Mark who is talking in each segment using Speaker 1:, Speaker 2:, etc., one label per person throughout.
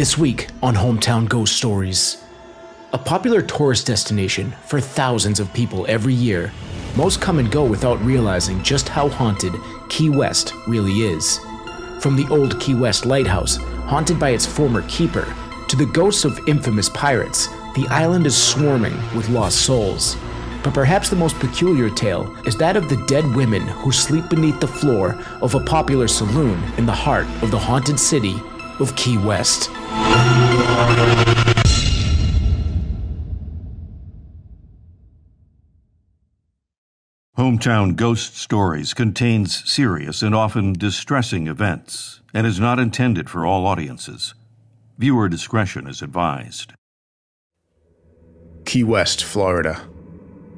Speaker 1: This week on Hometown Ghost Stories. A popular tourist destination for thousands of people every year, most come and go without realizing just how haunted Key West really is. From the old Key West lighthouse, haunted by its former keeper, to the ghosts of infamous pirates, the island is swarming with lost souls. But perhaps the most peculiar tale is that of the dead women who sleep beneath the floor of a popular saloon in the heart of the haunted city of Key West.
Speaker 2: Hometown Ghost Stories contains serious and often distressing events and is not intended for all audiences. Viewer discretion is advised.
Speaker 3: Key West, Florida,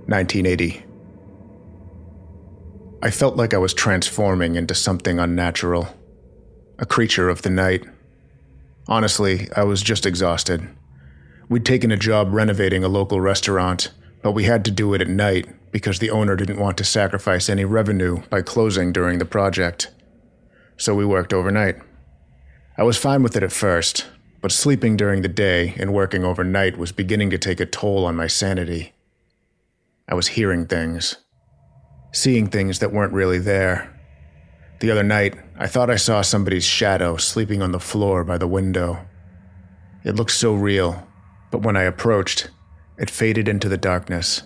Speaker 3: 1980. I felt like I was transforming into something unnatural, a creature of the night. Honestly, I was just exhausted. We'd taken a job renovating a local restaurant, but we had to do it at night because the owner didn't want to sacrifice any revenue by closing during the project. So we worked overnight. I was fine with it at first, but sleeping during the day and working overnight was beginning to take a toll on my sanity. I was hearing things, seeing things that weren't really there. The other night, I thought I saw somebody's shadow sleeping on the floor by the window. It looked so real, but when I approached, it faded into the darkness.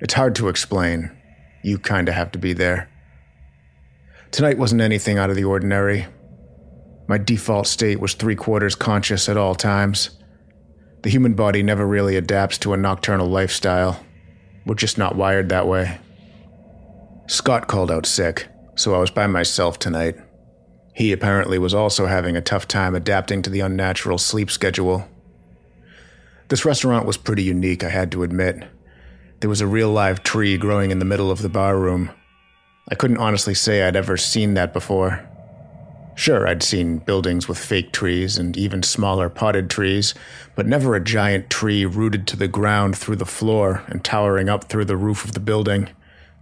Speaker 3: It's hard to explain. You kinda have to be there. Tonight wasn't anything out of the ordinary. My default state was three quarters conscious at all times. The human body never really adapts to a nocturnal lifestyle. We're just not wired that way. Scott called out sick, so I was by myself tonight. He apparently was also having a tough time adapting to the unnatural sleep schedule. This restaurant was pretty unique, I had to admit. There was a real live tree growing in the middle of the bar room. I couldn't honestly say I'd ever seen that before. Sure, I'd seen buildings with fake trees and even smaller potted trees, but never a giant tree rooted to the ground through the floor and towering up through the roof of the building.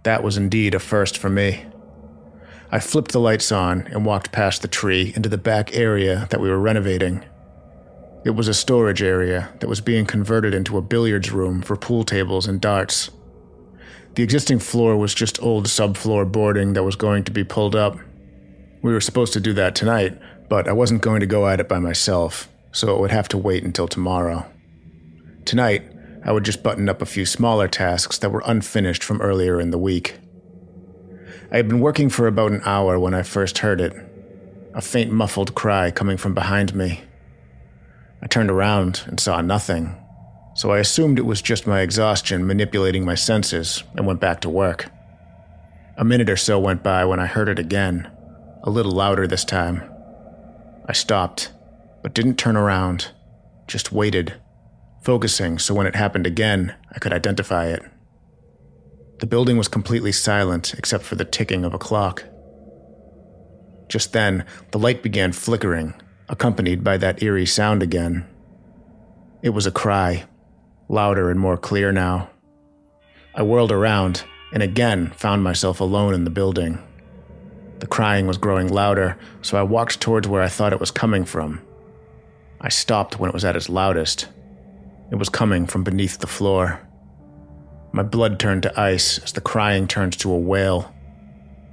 Speaker 3: That was indeed a first for me. I flipped the lights on and walked past the tree into the back area that we were renovating. It was a storage area that was being converted into a billiards room for pool tables and darts. The existing floor was just old subfloor boarding that was going to be pulled up. We were supposed to do that tonight, but I wasn't going to go at it by myself, so it would have to wait until tomorrow. Tonight, I would just button up a few smaller tasks that were unfinished from earlier in the week. I had been working for about an hour when I first heard it a faint muffled cry coming from behind me. I turned around and saw nothing, so I assumed it was just my exhaustion manipulating my senses and went back to work. A minute or so went by when I heard it again, a little louder this time. I stopped, but didn't turn around, just waited, focusing so when it happened again, I could identify it. The building was completely silent except for the ticking of a clock. Just then, the light began flickering accompanied by that eerie sound again. It was a cry, louder and more clear now. I whirled around and again found myself alone in the building. The crying was growing louder, so I walked towards where I thought it was coming from. I stopped when it was at its loudest. It was coming from beneath the floor. My blood turned to ice as the crying turned to a wail.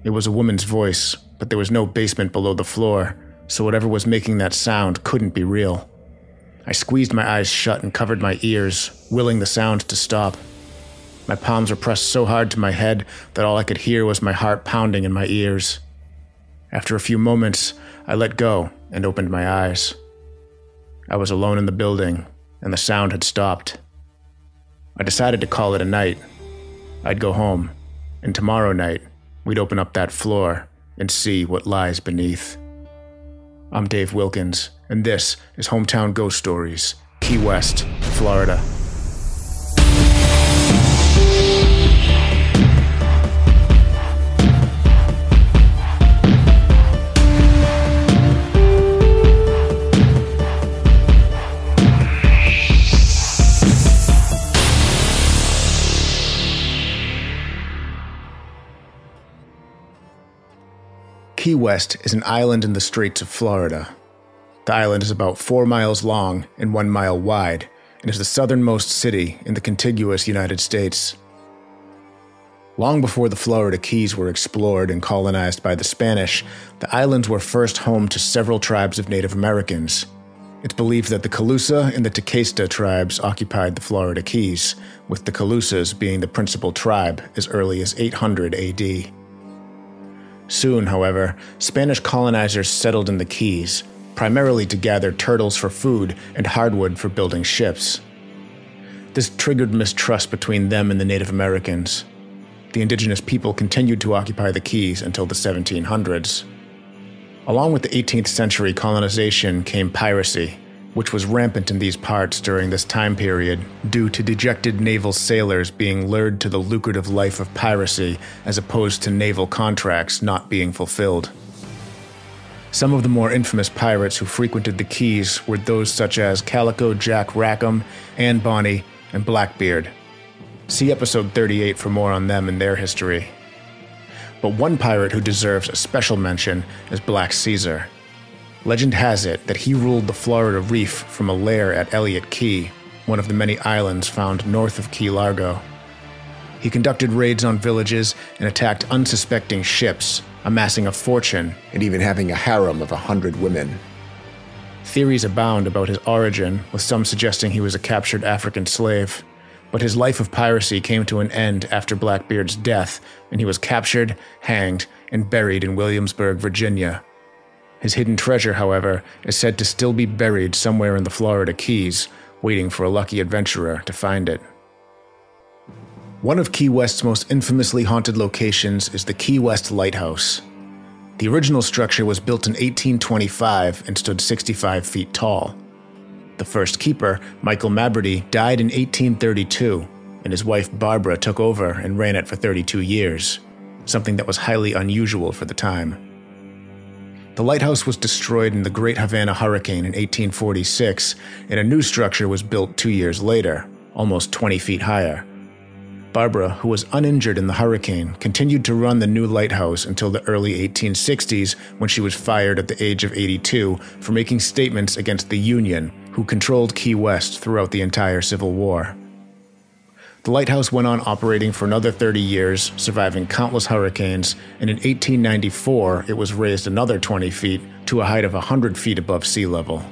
Speaker 3: It was a woman's voice, but there was no basement below the floor, so whatever was making that sound couldn't be real. I squeezed my eyes shut and covered my ears, willing the sound to stop. My palms were pressed so hard to my head that all I could hear was my heart pounding in my ears. After a few moments, I let go and opened my eyes. I was alone in the building, and the sound had stopped. I decided to call it a night. I'd go home, and tomorrow night, we'd open up that floor and see what lies beneath. I'm Dave Wilkins, and this is Hometown Ghost Stories, Key West, Florida. Key West is an island in the Straits of Florida. The island is about four miles long and one mile wide, and is the southernmost city in the contiguous United States. Long before the Florida Keys were explored and colonized by the Spanish, the islands were first home to several tribes of Native Americans. It's believed that the Calusa and the Tequesta tribes occupied the Florida Keys, with the Calusas being the principal tribe as early as 800 AD. Soon, however, Spanish colonizers settled in the Keys, primarily to gather turtles for food and hardwood for building ships. This triggered mistrust between them and the Native Americans the indigenous people continued to occupy the Keys until the 1700s. Along with the 18th century colonization came piracy, which was rampant in these parts during this time period due to dejected naval sailors being lured to the lucrative life of piracy as opposed to naval contracts not being fulfilled. Some of the more infamous pirates who frequented the Keys were those such as Calico Jack Rackham, Anne Bonny, and Blackbeard. See episode 38 for more on them and their history. But one pirate who deserves a special mention is Black Caesar. Legend has it that he ruled the Florida Reef from a lair at Elliott Key, one of the many islands found north of Key Largo. He conducted raids on villages and attacked unsuspecting ships, amassing a fortune
Speaker 4: and even having a harem of a hundred women.
Speaker 3: Theories abound about his origin, with some suggesting he was a captured African slave but his life of piracy came to an end after Blackbeard's death, and he was captured, hanged, and buried in Williamsburg, Virginia. His hidden treasure, however, is said to still be buried somewhere in the Florida Keys, waiting for a lucky adventurer to find it. One of Key West's most infamously haunted locations is the Key West Lighthouse. The original structure was built in 1825 and stood 65 feet tall. The first keeper, Michael Mabrity, died in 1832, and his wife Barbara took over and ran it for 32 years, something that was highly unusual for the time. The lighthouse was destroyed in the Great Havana Hurricane in 1846, and a new structure was built two years later, almost 20 feet higher. Barbara, who was uninjured in the hurricane, continued to run the new lighthouse until the early 1860s when she was fired at the age of 82 for making statements against the Union who controlled Key West throughout the entire Civil War. The lighthouse went on operating for another 30 years, surviving countless hurricanes, and in 1894 it was raised another 20 feet to a height of 100 feet above sea level.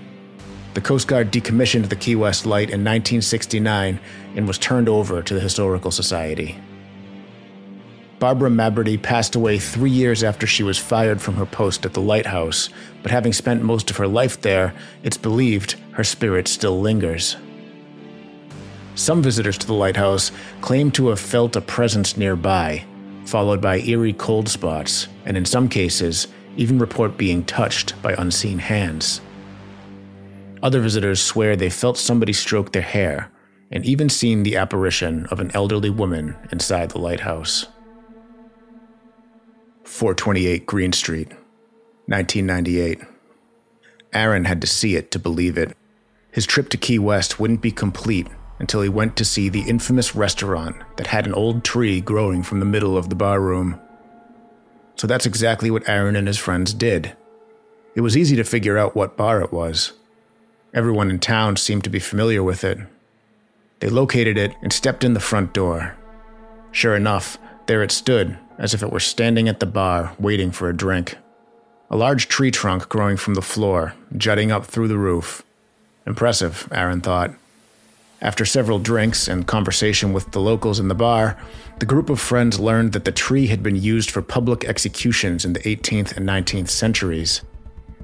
Speaker 3: The Coast Guard decommissioned the Key West Light in 1969 and was turned over to the Historical Society. Barbara Mabrity passed away three years after she was fired from her post at the lighthouse, but having spent most of her life there, it's believed her spirit still lingers. Some visitors to the lighthouse claim to have felt a presence nearby, followed by eerie cold spots, and in some cases, even report being touched by unseen hands. Other visitors swear they felt somebody stroke their hair, and even seen the apparition of an elderly woman inside the lighthouse. 428 Green Street, 1998. Aaron had to see it to believe it. His trip to Key West wouldn't be complete until he went to see the infamous restaurant that had an old tree growing from the middle of the bar room. So that's exactly what Aaron and his friends did. It was easy to figure out what bar it was. Everyone in town seemed to be familiar with it. They located it and stepped in the front door. Sure enough, there it stood, as if it were standing at the bar, waiting for a drink. A large tree trunk growing from the floor, jutting up through the roof. Impressive, Aaron thought. After several drinks and conversation with the locals in the bar, the group of friends learned that the tree had been used for public executions in the 18th and 19th centuries.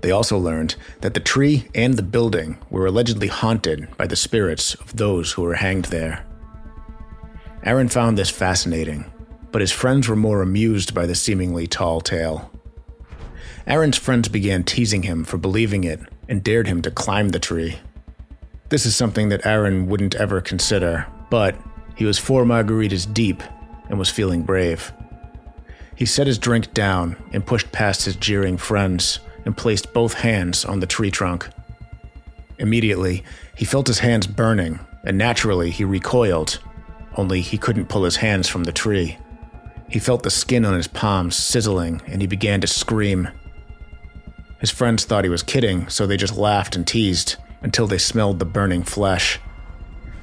Speaker 3: They also learned that the tree and the building were allegedly haunted by the spirits of those who were hanged there. Aaron found this fascinating but his friends were more amused by the seemingly tall tale. Aaron's friends began teasing him for believing it and dared him to climb the tree. This is something that Aaron wouldn't ever consider, but he was four margaritas deep and was feeling brave. He set his drink down and pushed past his jeering friends and placed both hands on the tree trunk. Immediately, he felt his hands burning, and naturally he recoiled, only he couldn't pull his hands from the tree. He felt the skin on his palms sizzling and he began to scream. His friends thought he was kidding, so they just laughed and teased until they smelled the burning flesh.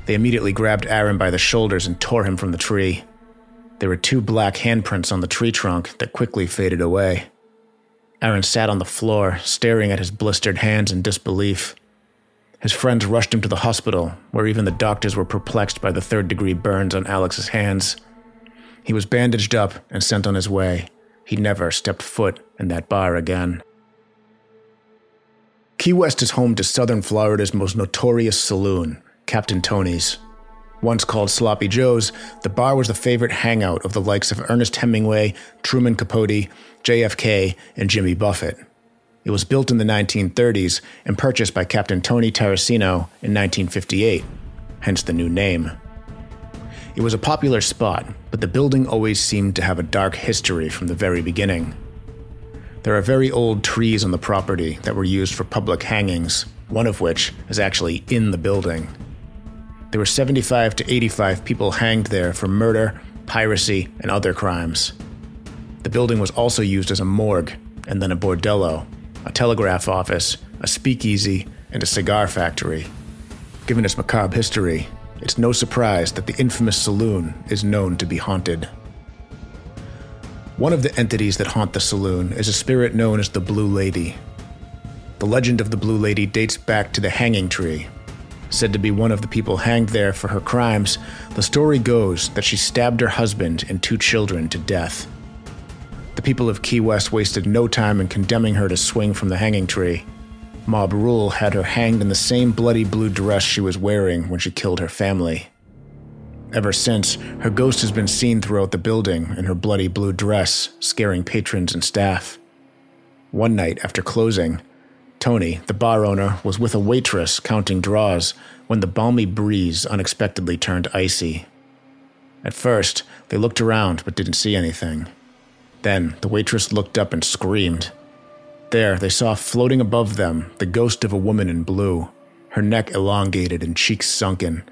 Speaker 3: They immediately grabbed Aaron by the shoulders and tore him from the tree. There were two black handprints on the tree trunk that quickly faded away. Aaron sat on the floor, staring at his blistered hands in disbelief. His friends rushed him to the hospital, where even the doctors were perplexed by the third degree burns on Alex's hands. He was bandaged up and sent on his way. He never stepped foot in that bar again. Key West is home to southern Florida's most notorious saloon, Captain Tony's. Once called Sloppy Joe's, the bar was the favorite hangout of the likes of Ernest Hemingway, Truman Capote, JFK, and Jimmy Buffett. It was built in the 1930s and purchased by Captain Tony Tarracino in 1958, hence the new name. It was a popular spot, but the building always seemed to have a dark history from the very beginning. There are very old trees on the property that were used for public hangings, one of which is actually in the building. There were 75 to 85 people hanged there for murder, piracy, and other crimes. The building was also used as a morgue and then a bordello, a telegraph office, a speakeasy, and a cigar factory. Given its macabre history, it's no surprise that the infamous saloon is known to be haunted. One of the entities that haunt the saloon is a spirit known as the Blue Lady. The legend of the Blue Lady dates back to the Hanging Tree, Said to be one of the people hanged there for her crimes, the story goes that she stabbed her husband and two children to death. The people of Key West wasted no time in condemning her to swing from the hanging tree. Mob rule had her hanged in the same bloody blue dress she was wearing when she killed her family. Ever since, her ghost has been seen throughout the building in her bloody blue dress, scaring patrons and staff. One night after closing, Tony, the bar owner, was with a waitress counting draws when the balmy breeze unexpectedly turned icy. At first, they looked around but didn't see anything. Then, the waitress looked up and screamed. There, they saw floating above them the ghost of a woman in blue, her neck elongated and cheeks sunken,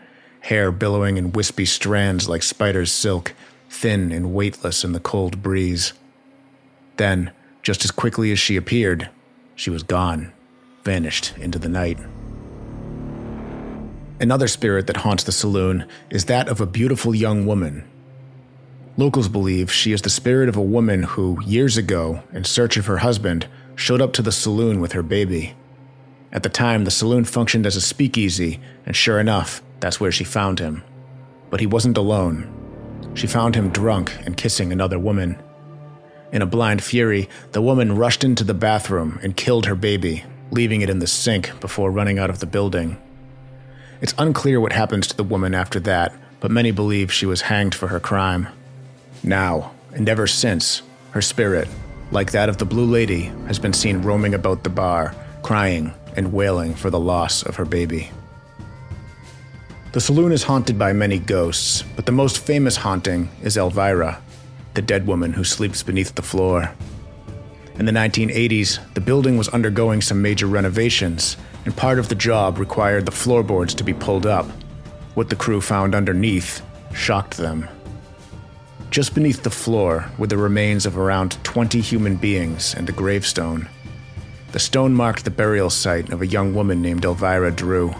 Speaker 3: hair billowing in wispy strands like spider's silk, thin and weightless in the cold breeze. Then, just as quickly as she appeared, she was gone vanished into the night. Another spirit that haunts the saloon is that of a beautiful young woman. Locals believe she is the spirit of a woman who, years ago, in search of her husband, showed up to the saloon with her baby. At the time, the saloon functioned as a speakeasy, and sure enough, that's where she found him. But he wasn't alone. She found him drunk and kissing another woman. In a blind fury, the woman rushed into the bathroom and killed her baby, leaving it in the sink before running out of the building. It's unclear what happens to the woman after that, but many believe she was hanged for her crime. Now, and ever since, her spirit, like that of the Blue Lady, has been seen roaming about the bar, crying and wailing for the loss of her baby. The saloon is haunted by many ghosts, but the most famous haunting is Elvira, the dead woman who sleeps beneath the floor. In the 1980s, the building was undergoing some major renovations, and part of the job required the floorboards to be pulled up. What the crew found underneath shocked them. Just beneath the floor were the remains of around 20 human beings and a gravestone. The stone marked the burial site of a young woman named Elvira Drew.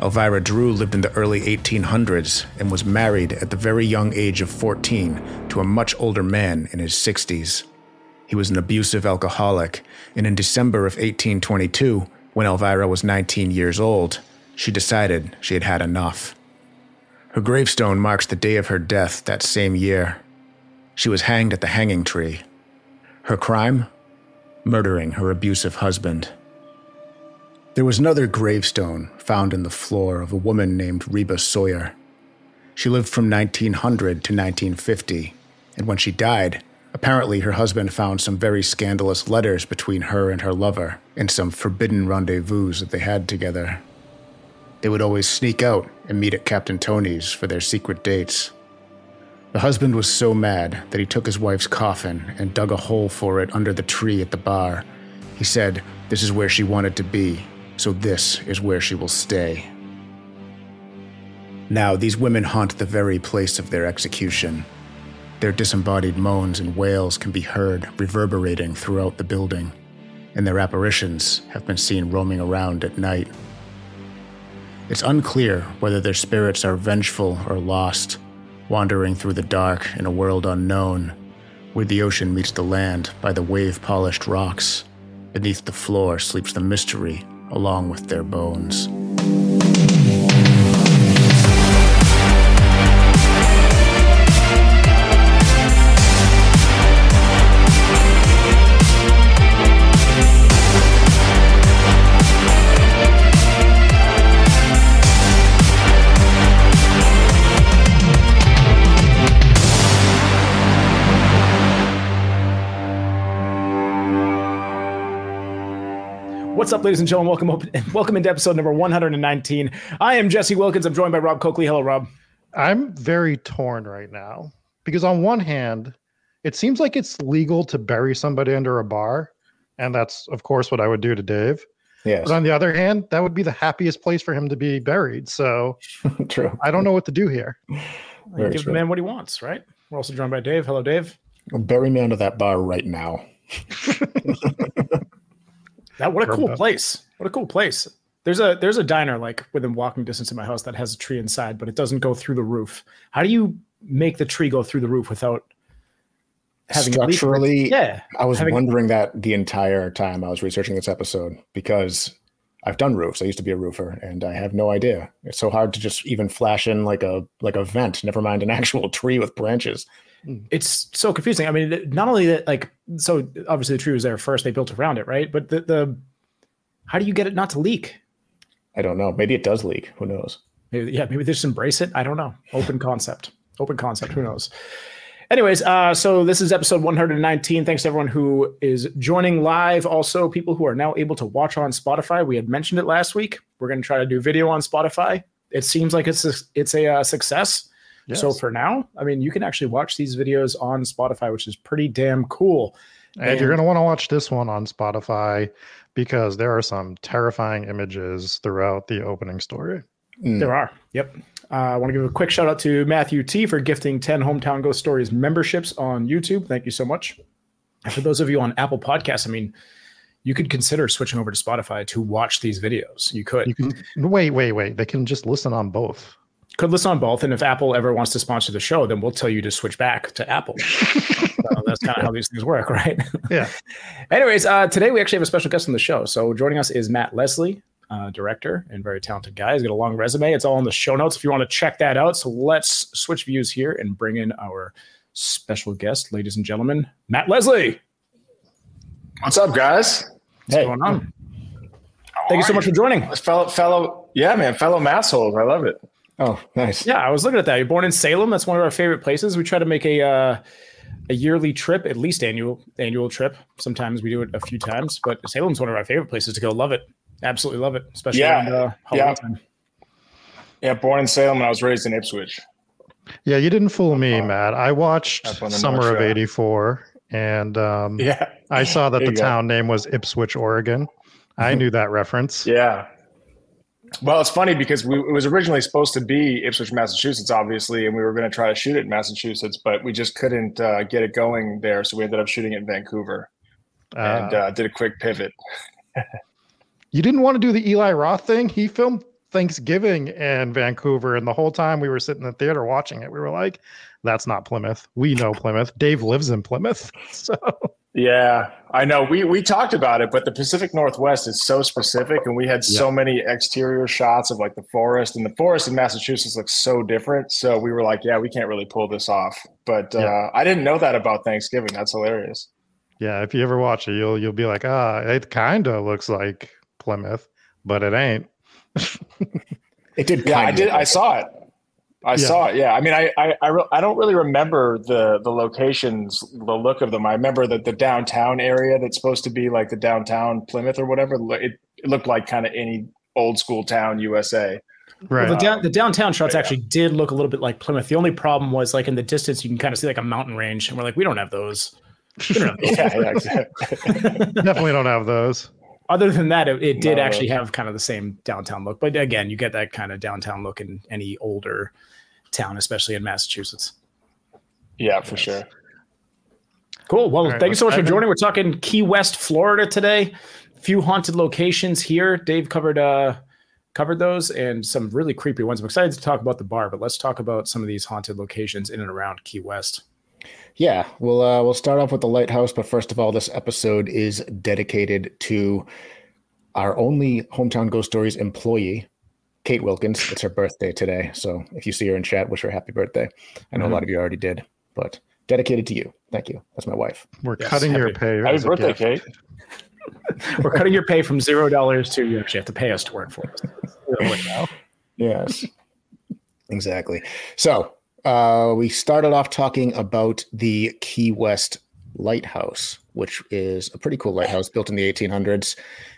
Speaker 3: Elvira Drew lived in the early 1800s and was married at the very young age of 14 to a much older man in his 60s. He was an abusive alcoholic, and in December of 1822, when Elvira was 19 years old, she decided she had had enough. Her gravestone marks the day of her death that same year. She was hanged at the hanging tree. Her crime? Murdering her abusive husband. There was another gravestone found in the floor of a woman named Reba Sawyer. She lived from 1900 to 1950, and when she died, Apparently, her husband found some very scandalous letters between her and her lover, and some forbidden rendezvous that they had together. They would always sneak out and meet at Captain Tony's for their secret dates. The husband was so mad that he took his wife's coffin and dug a hole for it under the tree at the bar. He said, This is where she wanted to be, so this is where she will stay. Now, these women haunt the very place of their execution. Their disembodied moans and wails can be heard reverberating throughout the building,
Speaker 5: and their apparitions have been seen roaming around at night. It's unclear whether their spirits are vengeful or lost, wandering through the dark in a world unknown, where the ocean meets the land by the wave polished rocks. Beneath the floor sleeps the mystery along with their bones.
Speaker 1: What's up, ladies and gentlemen? Welcome up, welcome into episode number 119. I am Jesse Wilkins. I'm joined by Rob Coakley. Hello, Rob.
Speaker 6: I'm very torn right now because on one hand, it seems like it's legal to bury somebody under a bar, and that's of course what I would do to Dave.
Speaker 3: Yes.
Speaker 6: But on the other hand, that would be the happiest place for him to be buried. So
Speaker 3: True.
Speaker 6: I don't know what to do here.
Speaker 3: Very
Speaker 1: Give the man what he wants, right? We're also joined by Dave. Hello, Dave.
Speaker 3: Bury me under that bar right now.
Speaker 1: That what a cool place. What a cool place. There's a there's a diner like within walking distance of my house that has a tree inside, but it doesn't go through the roof. How do you make the tree go through the roof without having?
Speaker 3: Structurally,
Speaker 1: Yeah.
Speaker 3: I was
Speaker 1: having-
Speaker 3: wondering that the entire time I was researching this episode because I've done roofs. I used to be a roofer, and I have no idea. It's so hard to just even flash in like a like a vent. Never mind an actual tree with branches.
Speaker 1: It's so confusing. I mean, not only that, like, so obviously the tree was there first, they built around it, right? But the, the how do you get it not to leak?
Speaker 3: I don't know. Maybe it does leak. Who knows?
Speaker 1: Maybe, yeah, maybe they just embrace it. I don't know. Open concept. Open concept. Who knows? Anyways, uh, so this is episode 119. Thanks to everyone who is joining live. Also, people who are now able to watch on Spotify. We had mentioned it last week. We're going to try to do video on Spotify. It seems like it's a, it's a uh, success. So for now, I mean, you can actually watch these videos on Spotify, which is pretty damn cool.
Speaker 6: And you're going to want to watch this one on Spotify because there are some terrifying images throughout the opening story.
Speaker 3: Mm.
Speaker 1: There are. Yep. Uh, I want to give a quick shout out to Matthew T for gifting 10 Hometown Ghost Stories memberships on YouTube. Thank you so much. And for those of you on Apple Podcasts, I mean, you could consider switching over to Spotify to watch these videos. You could.
Speaker 6: You can wait, wait, wait. They can just listen on both.
Speaker 1: Could listen on both. And if Apple ever wants to sponsor the show, then we'll tell you to switch back to Apple. so that's kind of how these things work, right?
Speaker 6: Yeah.
Speaker 1: Anyways, uh, today we actually have a special guest on the show. So joining us is Matt Leslie, uh, director and very talented guy. He's got a long resume. It's all in the show notes if you want to check that out. So let's switch views here and bring in our special guest, ladies and gentlemen, Matt Leslie.
Speaker 7: What's up, guys?
Speaker 1: What's going on? Thank you so much for joining.
Speaker 7: Fellow, fellow, yeah, man, fellow massholes. I love it.
Speaker 3: Oh, nice.
Speaker 1: Yeah, I was looking at that. You're born in Salem. That's one of our favorite places. We try to make a uh, a yearly trip, at least annual annual trip. Sometimes we do it a few times, but Salem's one of our favorite places to go. Love it. Absolutely love it, especially
Speaker 7: Yeah,
Speaker 1: around, uh,
Speaker 7: yeah.
Speaker 1: time.
Speaker 7: Yeah, born in Salem and I was raised in Ipswich.
Speaker 6: Yeah, you didn't fool me, Matt. I watched
Speaker 7: the
Speaker 6: Summer
Speaker 7: North
Speaker 6: of 84 and um,
Speaker 7: Yeah,
Speaker 6: I saw that the
Speaker 7: you go.
Speaker 6: town name was Ipswich, Oregon. I knew that reference.
Speaker 7: yeah. Well, it's funny because we, it was originally supposed to be Ipswich, Massachusetts, obviously, and we were going to try to shoot it in Massachusetts, but we just couldn't uh, get it going there, so we ended up shooting it in Vancouver and
Speaker 6: Uh,
Speaker 7: uh, did a quick pivot.
Speaker 6: you didn't want to do the Eli Roth thing. He filmed Thanksgiving in Vancouver, and the whole time we were sitting in the theater watching it, we were like, "That's not Plymouth. We know Plymouth. Dave lives in Plymouth." So
Speaker 7: Yeah, I know. We we talked about it, but the Pacific Northwest is so specific, and we had so many exterior shots of like the forest, and the forest in Massachusetts looks so different. So we were like, yeah, we can't really pull this off. But uh, I didn't know that about Thanksgiving. That's hilarious.
Speaker 6: yeah, if you ever watch it, you'll you'll be like, "Ah, it kind of looks like Plymouth, but it ain't."
Speaker 3: It did.
Speaker 7: Yeah, I did.
Speaker 3: of
Speaker 7: I saw it. I
Speaker 6: Yeah.
Speaker 7: saw it. Yeah. I mean, I I I, re- I don't really remember the the locations, the look of them. I remember that the downtown area that's supposed to be like the downtown Plymouth or whatever. It, it looked like kind of any old school town USA.
Speaker 6: Right.
Speaker 1: Well, the, down, the downtown shots
Speaker 7: Yeah.
Speaker 1: actually did look a little bit like Plymouth. The only problem was like in the distance, you can kind of see like a mountain range, and we're like, we don't have those. Don't have those.
Speaker 7: Yeah, yeah, exactly.
Speaker 6: Definitely don't have those.
Speaker 1: Other than that, it, it did
Speaker 7: No,
Speaker 1: actually
Speaker 7: those-
Speaker 1: have kind of the same downtown look. But again, you get that kind of downtown look in any older town, especially in Massachusetts.
Speaker 7: yeah, for sure.
Speaker 1: Cool. Well, right, thank you so much for joining. We're talking Key West, Florida today. A few haunted locations here. Dave covered uh covered those and some really creepy ones. I'm excited to talk about the bar, but let's talk about some of these haunted locations in and around Key West.
Speaker 3: Yeah, we'll uh, we'll start off with the lighthouse, but first of all, this episode is dedicated to our only hometown ghost stories employee, Kate Wilkins. It's her birthday today, so if you see her in chat, wish her happy birthday. I know mm-hmm. a lot of you already did, but dedicated to you. Thank you. That's my wife.
Speaker 6: We're yes, cutting happy, your pay.
Speaker 7: Happy birthday, Kate.
Speaker 1: We're cutting your pay from zero dollars to you actually have to pay us to work for us.
Speaker 3: yes. Exactly. So uh, we started off talking about the Key West Lighthouse, which is a pretty cool lighthouse built in the 1800s.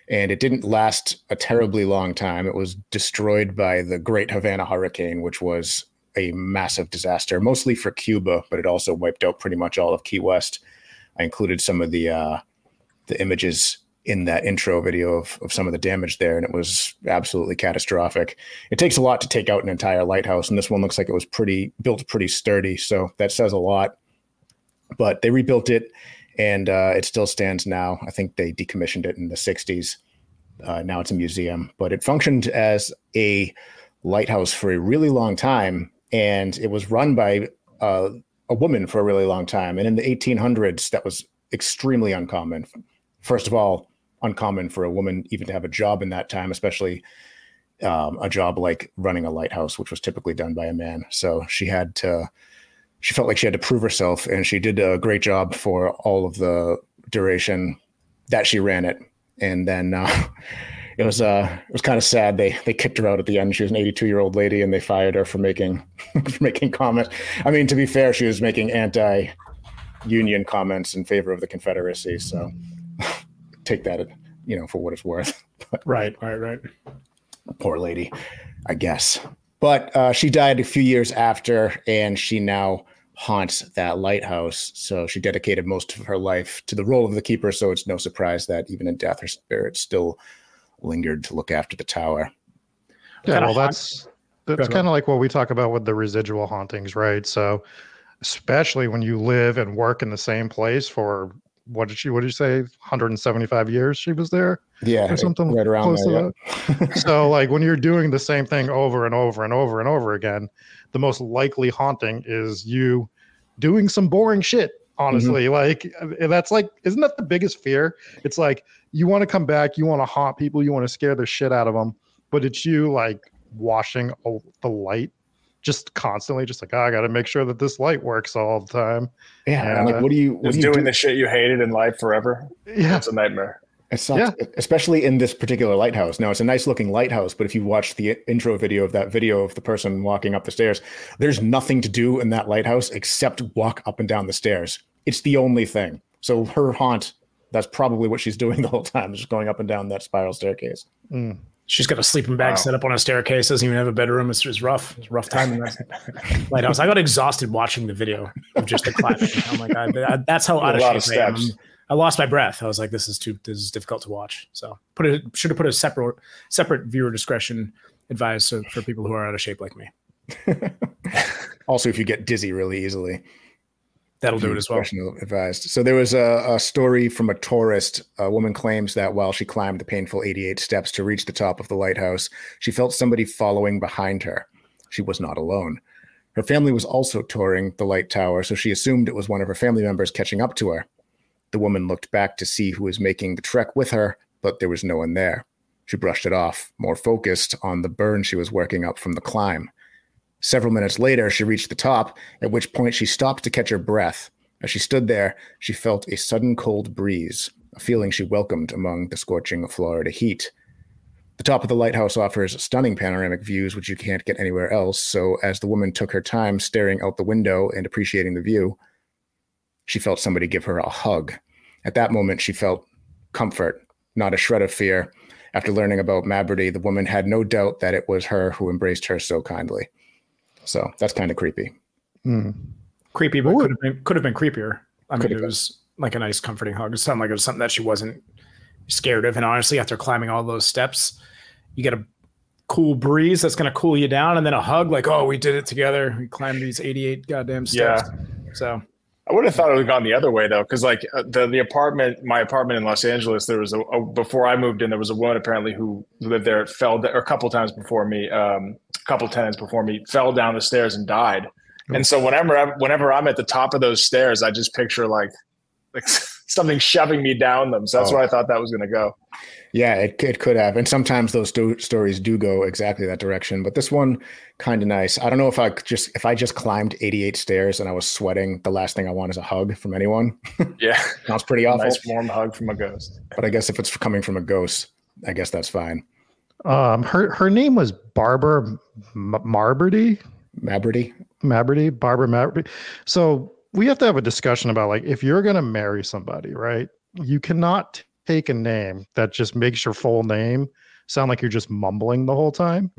Speaker 3: And it didn't last a terribly long time. It was destroyed by the Great Havana Hurricane, which was a massive disaster, mostly for Cuba, but it also wiped out pretty much all of Key West. I included some of the uh, the images in that intro video of, of some of the damage there, and it was absolutely catastrophic. It takes a lot to take out an entire lighthouse, and this one looks like it was pretty built pretty sturdy, so that says a lot. But they rebuilt it, and uh, it still stands now. I think they decommissioned it in the '60s. Uh, now it's a museum, but it functioned as a lighthouse for a really long time, and it was run by uh, a woman for a really long time. And in the 1800s, that was extremely uncommon. First of all, uncommon for a woman even to have a job in that time, especially um, a job like running a lighthouse, which was typically done by a man. So she had to, she felt like she had to prove herself, and she did a great job for all of the duration that she ran it. And then uh, it was uh, it was kind of sad. They they kicked her out at the end. She was an 82 year old lady, and they fired her for making for making comments. I mean, to be fair, she was making anti union comments in favor of the Confederacy. So take that, you know, for what it's worth.
Speaker 1: right, right, right.
Speaker 3: Poor lady, I guess. But uh, she died a few years after, and she now haunts that lighthouse. So she dedicated most of her life to the role of the keeper. So it's no surprise that even in death, her spirit still lingered to look after the tower.
Speaker 6: Yeah, well, that's that's kind of like what we talk about with the residual hauntings, right? So, especially when you live and work in the same place for what did she what did you say 175 years she was there
Speaker 3: yeah
Speaker 6: or something right around close there, to yeah. that so like when you're doing the same thing over and over and over and over again the most likely haunting is you doing some boring shit honestly mm-hmm. like that's like isn't that the biggest fear it's like you want to come back you want to haunt people you want to scare the shit out of them but it's you like washing all the light just constantly just like oh, I got to make sure that this light works all the time.
Speaker 3: Yeah, and, like what do you what
Speaker 7: just
Speaker 3: do you
Speaker 7: doing do? the shit you hated in life forever? Yeah, it's a nightmare.
Speaker 3: It sucks, yeah. especially in this particular lighthouse. Now it's a nice looking lighthouse, but if you watch the intro video of that video of the person walking up the stairs, there's nothing to do in that lighthouse except walk up and down the stairs. It's the only thing. So her haunt, that's probably what she's doing the whole time, just going up and down that spiral staircase.
Speaker 1: Mm. She's got a sleeping bag wow. set up on a staircase. Doesn't even have a bedroom. It's just rough. It's rough time in that lighthouse. I got exhausted watching the video of just the clapping. Oh my god, that's how out of shape I am. I lost my breath. I was like, this is too. This is difficult to watch. So put it. Should have put a separate separate viewer discretion advised so, for people who are out of shape like me.
Speaker 3: also, if you get dizzy really easily.
Speaker 1: That'll do it as well.
Speaker 3: Advised. So there was a, a, story from a tourist. A woman claims that while she climbed the painful 88 steps to reach the top of the lighthouse, she felt somebody following behind her. She was not alone. Her family was also touring the light tower, so she assumed it was one of her family members catching up to her. The woman looked back to see who was making the trek with her, but there was no one there. She brushed it off, more focused on the burn she was working up from the climb. Several minutes later, she reached the top, at which point she stopped to catch her breath. As she stood there, she felt a sudden cold breeze, a feeling she welcomed among the scorching Florida heat. The top of the lighthouse offers stunning panoramic views, which you can't get anywhere else. So, as the woman took her time staring out the window and appreciating the view, she felt somebody give her a hug. At that moment, she felt comfort, not a shred of fear. After learning about Mabrady, the woman had no doubt that it was her who embraced her so kindly. So that's kind of creepy.
Speaker 1: Mm. Creepy, but could have been could have been creepier. I mean, it was like a nice, comforting hug. It sounded like it was something that she wasn't scared of. And honestly, after climbing all those steps, you get a cool breeze that's going to cool you down, and then a hug like, "Oh, we did it together. We climbed these eighty-eight goddamn steps." Yeah. So
Speaker 7: I would have thought it would have gone the other way though, because like uh, the the apartment, my apartment in Los Angeles, there was a, a, before I moved in, there was a woman apparently who lived there, fell or a couple times before me, um, a couple tenants before me, fell down the stairs and died. And so whenever I'm, whenever I'm at the top of those stairs, I just picture like like something shoving me down them. So that's oh. where I thought that was going to go.
Speaker 3: Yeah, it, it could have. And sometimes those sto- stories do go exactly that direction. But this one, kind of nice. I don't know if I just if I just climbed 88 stairs and I was sweating, the last thing I want is a hug from anyone.
Speaker 7: Yeah,
Speaker 3: sounds pretty awful.
Speaker 7: Nice warm hug from a ghost.
Speaker 3: But I guess if it's coming from a ghost, I guess that's fine.
Speaker 6: Um, her her name was Barbara M- Marberdy.
Speaker 3: Maberty.
Speaker 6: Maberty. Barbara Maberty. So we have to have a discussion about like if you're gonna marry somebody, right? You cannot take a name that just makes your full name sound like you're just mumbling the whole time.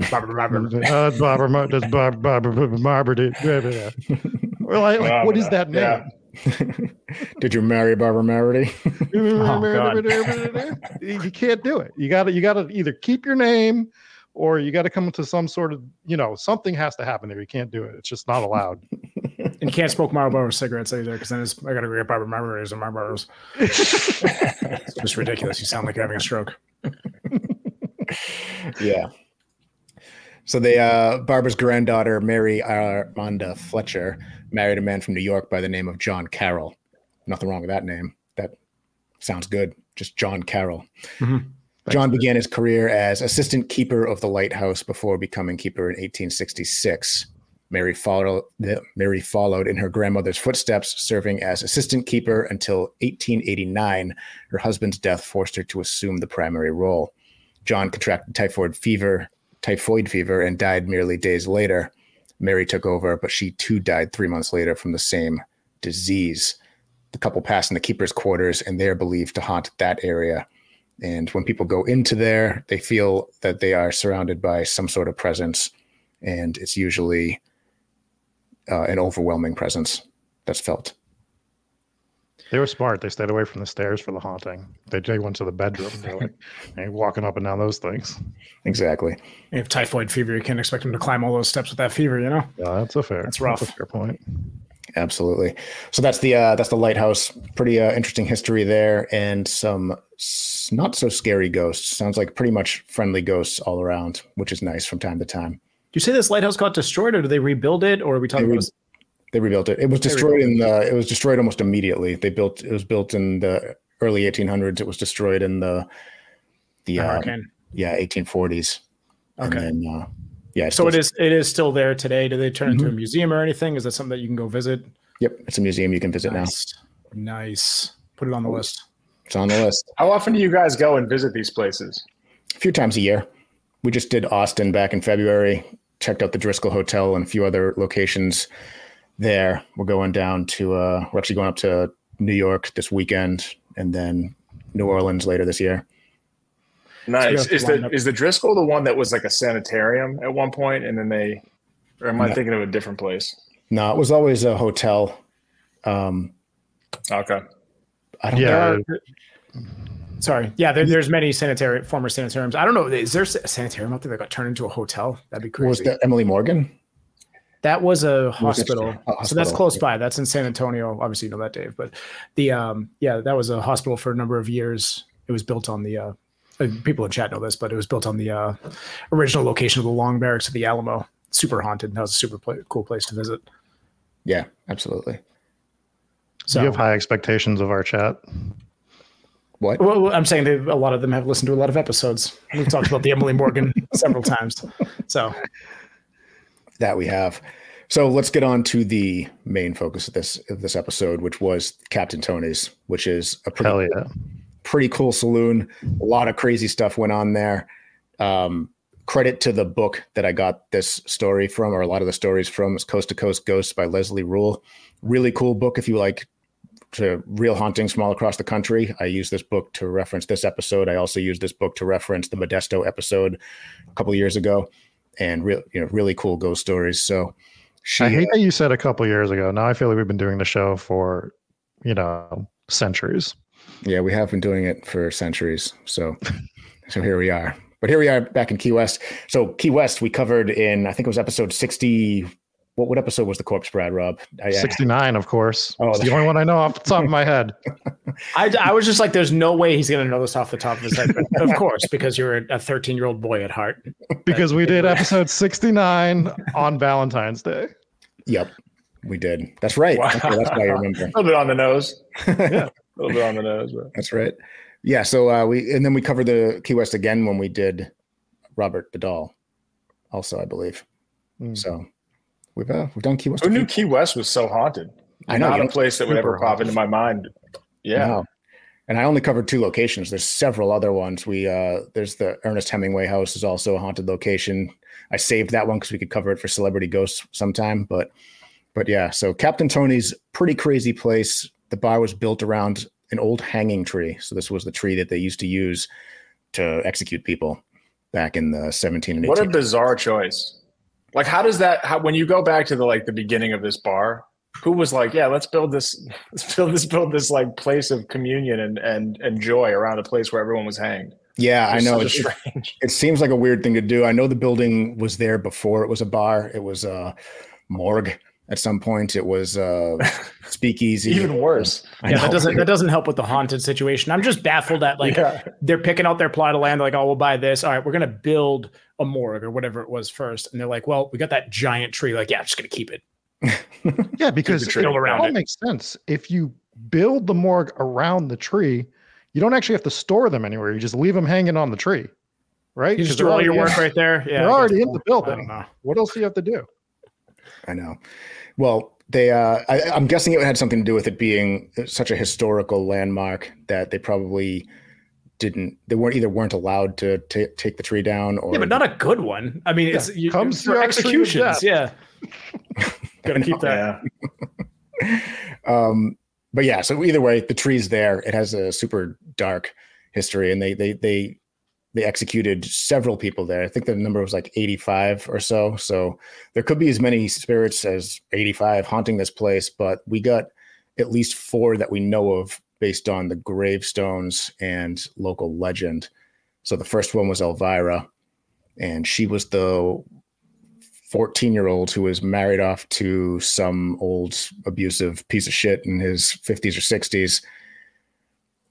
Speaker 6: Like, like what is that name? Yeah.
Speaker 3: Did you marry Barbara Marity?
Speaker 6: oh, you can't do it. You gotta you gotta either keep your name or you got to come to some sort of you know something has to happen there. You can't do it. It's just not allowed.
Speaker 1: And you can't smoke Marlboro cigarettes either because then I got to go get Barbara Marlboros and Marlboros. it's just ridiculous. You sound like you're having a stroke.
Speaker 3: yeah. So they uh, Barbara's granddaughter, Mary Armanda Fletcher, married a man from New York by the name of John Carroll. Nothing wrong with that name. That sounds good. Just John Carroll. Mm-hmm. John began his career as assistant keeper of the lighthouse before becoming keeper in 1866. Mary followed, Mary followed in her grandmother's footsteps, serving as assistant keeper until 1889. Her husband's death forced her to assume the primary role. John contracted typhoid fever, typhoid fever, and died merely days later. Mary took over, but she too died three months later from the same disease. The couple passed in the keeper's quarters, and they are believed to haunt that area. And when people go into there, they feel that they are surrounded by some sort of presence, and it's usually uh, an overwhelming presence that's felt.
Speaker 6: They were smart. They stayed away from the stairs for the haunting. They, they went to the bedroom. They're like, hey, walking up and down those things.
Speaker 3: Exactly.
Speaker 1: If typhoid fever, you can't expect them to climb all those steps with that fever, you know?
Speaker 6: Yeah, that's a fair.
Speaker 1: That's rough.
Speaker 6: That's a fair point.
Speaker 3: Absolutely. So that's the uh, that's the lighthouse. Pretty uh, interesting history there, and some not so scary ghosts. Sounds like pretty much friendly ghosts all around, which is nice from time to time. Do
Speaker 1: you say this lighthouse got destroyed, or did they rebuild it, or are we talking
Speaker 3: they
Speaker 1: re- about?
Speaker 3: They rebuilt it. It was destroyed in the. It was destroyed almost immediately. They built. It was built in the early 1800s. It was destroyed in the the uh, yeah 1840s.
Speaker 1: Okay. And then,
Speaker 3: uh, yeah.
Speaker 1: So it is. It is still there today. Do they turn mm-hmm. into a museum or anything? Is that something that you can go visit?
Speaker 3: Yep, it's a museum you can visit
Speaker 1: nice. now. Nice. Put it on the list.
Speaker 3: It's on the list.
Speaker 7: How often do you guys go and visit these places?
Speaker 3: A few times a year. We just did Austin back in February. Checked out the Driscoll Hotel and a few other locations there. We're going down to. Uh, we're actually going up to New York this weekend, and then New Orleans later this year.
Speaker 7: Nice. So is the is the Driscoll the one that was like a sanitarium at one point, and then they, or am I no. thinking of a different place?
Speaker 3: No, it was always a hotel. Um,
Speaker 7: okay.
Speaker 1: I don't yeah. know. Sorry. Yeah, there, there's many sanitary former sanitariums. I don't know. Is there a sanitarium out there that got turned into a hotel? That'd be crazy.
Speaker 3: Was that Emily Morgan?
Speaker 1: That was a hospital. Was hospital. So that's close by. That's in San Antonio. Obviously, you know that, Dave. But the um, yeah, that was a hospital for a number of years. It was built on the uh, uh people in chat know this, but it was built on the uh, original location of the Long Barracks of the Alamo. Super haunted. That was a super cool place to visit.
Speaker 3: Yeah, absolutely.
Speaker 6: So you have high expectations of our chat.
Speaker 3: What?
Speaker 1: Well, I'm saying that a lot of them have listened to a lot of episodes. We've talked about the Emily Morgan several times. So
Speaker 3: that we have. So let's get on to the main focus of this of this episode, which was Captain Tony's, which is a pretty, yeah. pretty cool saloon. A lot of crazy stuff went on there. Um, credit to the book that I got this story from, or a lot of the stories from. It's Coast to Coast Ghosts by Leslie Rule. Really cool book if you like to real hauntings from all across the country. I use this book to reference this episode. I also use this book to reference the Modesto episode a couple years ago, and real you know really cool ghost stories. So
Speaker 6: she, I hate that you said a couple years ago. Now I feel like we've been doing the show for you know centuries.
Speaker 3: Yeah, we have been doing it for centuries. So so here we are. But here we are back in Key West. So Key West, we covered in I think it was episode sixty-one what, what episode was the corpse bride, Rob?
Speaker 6: I, 69, of course. Oh, it's the only one I know off the top of my head.
Speaker 1: I, I was just like, there's no way he's going to know this off the top of his head. But of course, because you're a 13 year old boy at heart.
Speaker 6: Because we did episode 69 on Valentine's Day.
Speaker 3: Yep, we did. That's right. Wow. Okay, that's why I remember.
Speaker 7: a little bit on the nose. yeah, a little bit on the nose. But.
Speaker 3: That's right. Yeah. So uh, we and then we covered the Key West again when we did Robert the Doll, also I believe. Mm. So we've uh, we've done Key West.
Speaker 7: Who knew Key West was so haunted? I know. Not a place that would ever pop into my mind. Yeah.
Speaker 3: And I only covered two locations. There's several other ones. We uh, there's the Ernest Hemingway house is also a haunted location. I saved that one because we could cover it for Celebrity Ghosts sometime. But but yeah, so Captain Tony's pretty crazy place. The bar was built around an old hanging tree. So this was the tree that they used to use to execute people back in the 17 and 18.
Speaker 7: What a bizarre choice. Like how does that how when you go back to the like the beginning of this bar, who was like, yeah, let's build this let's build this build this like place of communion and and and joy around a place where everyone was hanged.
Speaker 3: Yeah, I know. It, it, it, seems like a weird thing to do. I know the building was there before it was a bar. It was a morgue at some point. It was uh, speakeasy.
Speaker 7: Even worse.
Speaker 1: yeah, that doesn't that doesn't help with the haunted situation. I'm just baffled that like yeah. they're picking out their plot of land. Like, oh, we'll buy this. All right, we're gonna build a morgue or whatever it was first. And they're like, well, we got that giant tree. Like, yeah, I'm just gonna keep it.
Speaker 6: yeah, because it all it. makes sense. If you build the morgue around the tree, you don't actually have to store them anywhere. You just leave them hanging on the tree, right?
Speaker 1: You just do all your work in, right there.
Speaker 6: Yeah, they're already in the building. What else do you have to do?
Speaker 3: I know. Well, they. Uh, I, I'm guessing it had something to do with it being such a historical landmark that they probably didn't. They weren't either weren't allowed to t- take the tree down, or
Speaker 1: yeah, but not a good one. I mean, yeah. it's you, comes for executions. Yeah, gotta keep that.
Speaker 3: Yeah. um, but yeah, so either way, the tree's there. It has a super dark history, and they they they they executed several people there. I think the number was like 85 or so. So there could be as many spirits as 85 haunting this place, but we got at least four that we know of based on the gravestones and local legend. So the first one was Elvira, and she was the 14 year old who was married off to some old abusive piece of shit in his 50s or 60s,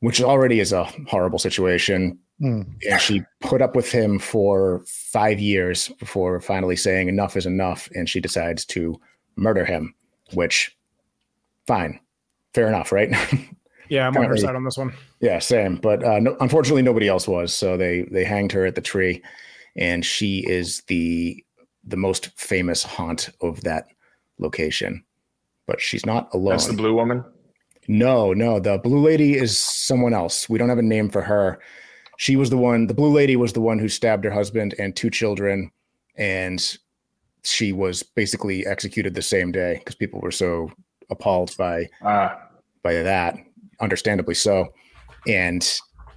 Speaker 3: which already is a horrible situation Mm. And she put up with him for five years before finally saying enough is enough. And she decides to murder him, which, fine, fair enough, right?
Speaker 1: Yeah, I'm on her side on this one.
Speaker 3: Yeah, same. But uh, no, unfortunately, nobody else was. So they they hanged her at the tree, and she is the the most famous haunt of that location. But she's not alone.
Speaker 7: That's the blue woman.
Speaker 3: No, no, the blue lady is someone else. We don't have a name for her. She was the one the blue lady was the one who stabbed her husband and two children and she was basically executed the same day because people were so appalled by uh. by that understandably so. And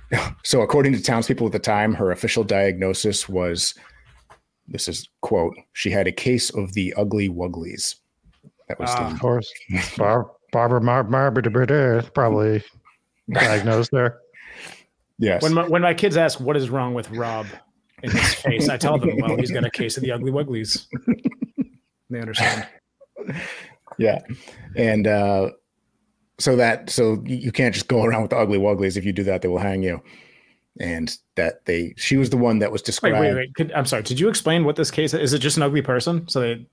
Speaker 3: so according to townspeople at the time her official diagnosis was this is quote she had a case of the ugly wugglies.
Speaker 6: That was uh, the, of course. Bar- barbara Mar- Mar- probably diagnosed there
Speaker 3: Yes.
Speaker 1: When my, when my kids ask what is wrong with Rob in his face, I tell them, well, he's got a case of the ugly wugglies. they understand.
Speaker 3: Yeah, and uh, so that so you can't just go around with the ugly wugglies. If you do that, they will hang you. And that they, she was the one that was described.
Speaker 1: Wait, wait, wait. Could, I'm sorry. Did you explain what this case is? Is it just an ugly person? So they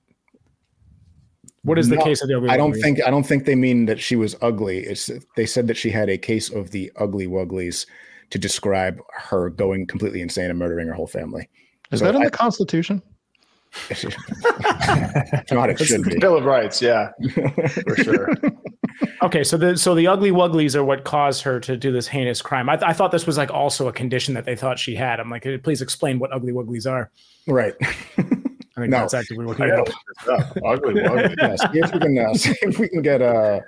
Speaker 1: what is the no, case of the ugly?
Speaker 3: I don't think I don't think they mean that she was ugly. It's they said that she had a case of the ugly wugglies, to describe her going completely insane and murdering her whole family.
Speaker 6: Is so that in I, the Constitution?
Speaker 3: not it should be.
Speaker 7: Bill of Rights, yeah, for sure.
Speaker 1: okay, so the so the ugly wugglies are what caused her to do this heinous crime. I, th- I thought this was like also a condition that they thought she had. I'm like, please explain what ugly wugglies are.
Speaker 3: Right.
Speaker 1: I think no. that's actively what we're looking
Speaker 3: at. Ugly wugglies. Yeah, see if we can uh, see if we can get uh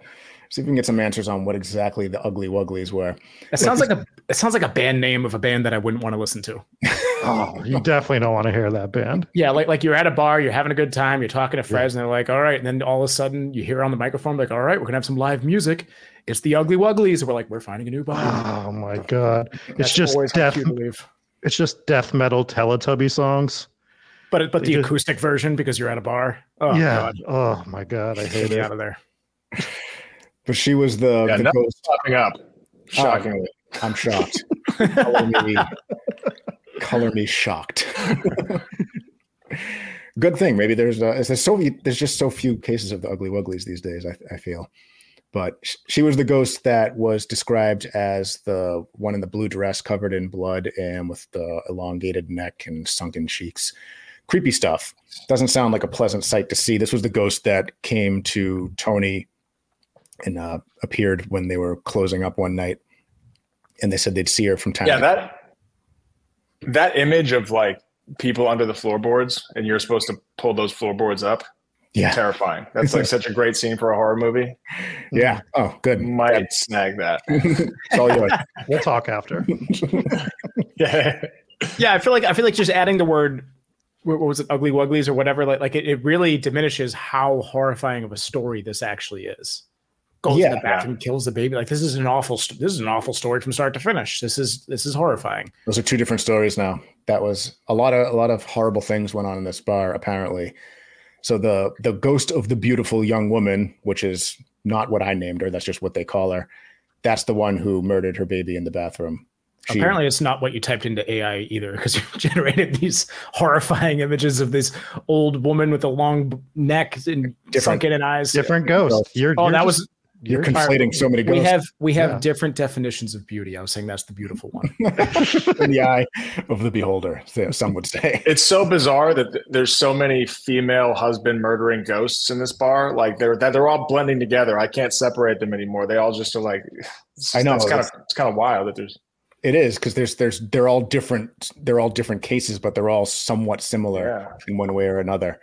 Speaker 3: see if we can get some answers on what exactly the ugly wugglies were.
Speaker 1: It sounds like a it sounds like a band name of a band that I wouldn't want to listen to.
Speaker 6: oh, you definitely don't want to hear that band.
Speaker 1: Yeah, like like you're at a bar, you're having a good time, you're talking to friends, yeah. and they're like, "All right," and then all of a sudden you hear on the microphone like, "All right, we're gonna have some live music." It's the Ugly Wugglies, and we're like, "We're finding a new band."
Speaker 6: Oh my god, it's just death. It's just death metal Teletubby songs.
Speaker 1: But but the just, acoustic version because you're at a bar.
Speaker 6: Oh, yeah. God. Oh my god, I hate it.
Speaker 1: out of there.
Speaker 3: But she was the,
Speaker 7: yeah,
Speaker 3: the
Speaker 7: ghost popping up. Shockingly,
Speaker 3: oh, I'm shocked. color me, color me shocked. Good thing. Maybe there's uh, there's so there's just so few cases of the ugly wugglies these days. I, I feel. But she was the ghost that was described as the one in the blue dress covered in blood and with the elongated neck and sunken cheeks. Creepy stuff. Doesn't sound like a pleasant sight to see. This was the ghost that came to Tony and uh, appeared when they were closing up one night. And they said they'd see her from time
Speaker 7: yeah, that that image of like people under the floorboards and you're supposed to pull those floorboards up yeah. terrifying. That's like such a great scene for a horror movie.
Speaker 3: Yeah. Oh, good.
Speaker 7: Might yeah. snag that.
Speaker 6: it's all yours. We'll talk after.
Speaker 1: yeah. Yeah. I feel like I feel like just adding the word what was it, ugly wugglies or whatever, like like it, it really diminishes how horrifying of a story this actually is. Goes yeah, in the bathroom, yeah. kills the baby. Like this is an awful this is an awful story from start to finish. This is this is horrifying.
Speaker 3: Those are two different stories now. That was a lot of a lot of horrible things went on in this bar, apparently so the the ghost of the beautiful young woman, which is not what I named her, that's just what they call her. That's the one who murdered her baby in the bathroom.
Speaker 1: She, Apparently, it's not what you typed into AI either, because you generated these horrifying images of this old woman with a long neck and sunken in eyes.
Speaker 6: Different ghost.
Speaker 1: You're, oh, you're that just, was
Speaker 3: you're conflating so many ghosts.
Speaker 1: We have we have yeah. different definitions of beauty. I'm saying that's the beautiful one.
Speaker 3: In the eye of the beholder, some would say.
Speaker 7: It's so bizarre that there's so many female husband murdering ghosts in this bar. Like they're that they're all blending together. I can't separate them anymore. They all just are like. I know it's kind of it's kind of wild that there's.
Speaker 3: It is because there's there's they're all different. They're all different cases, but they're all somewhat similar yeah. in one way or another.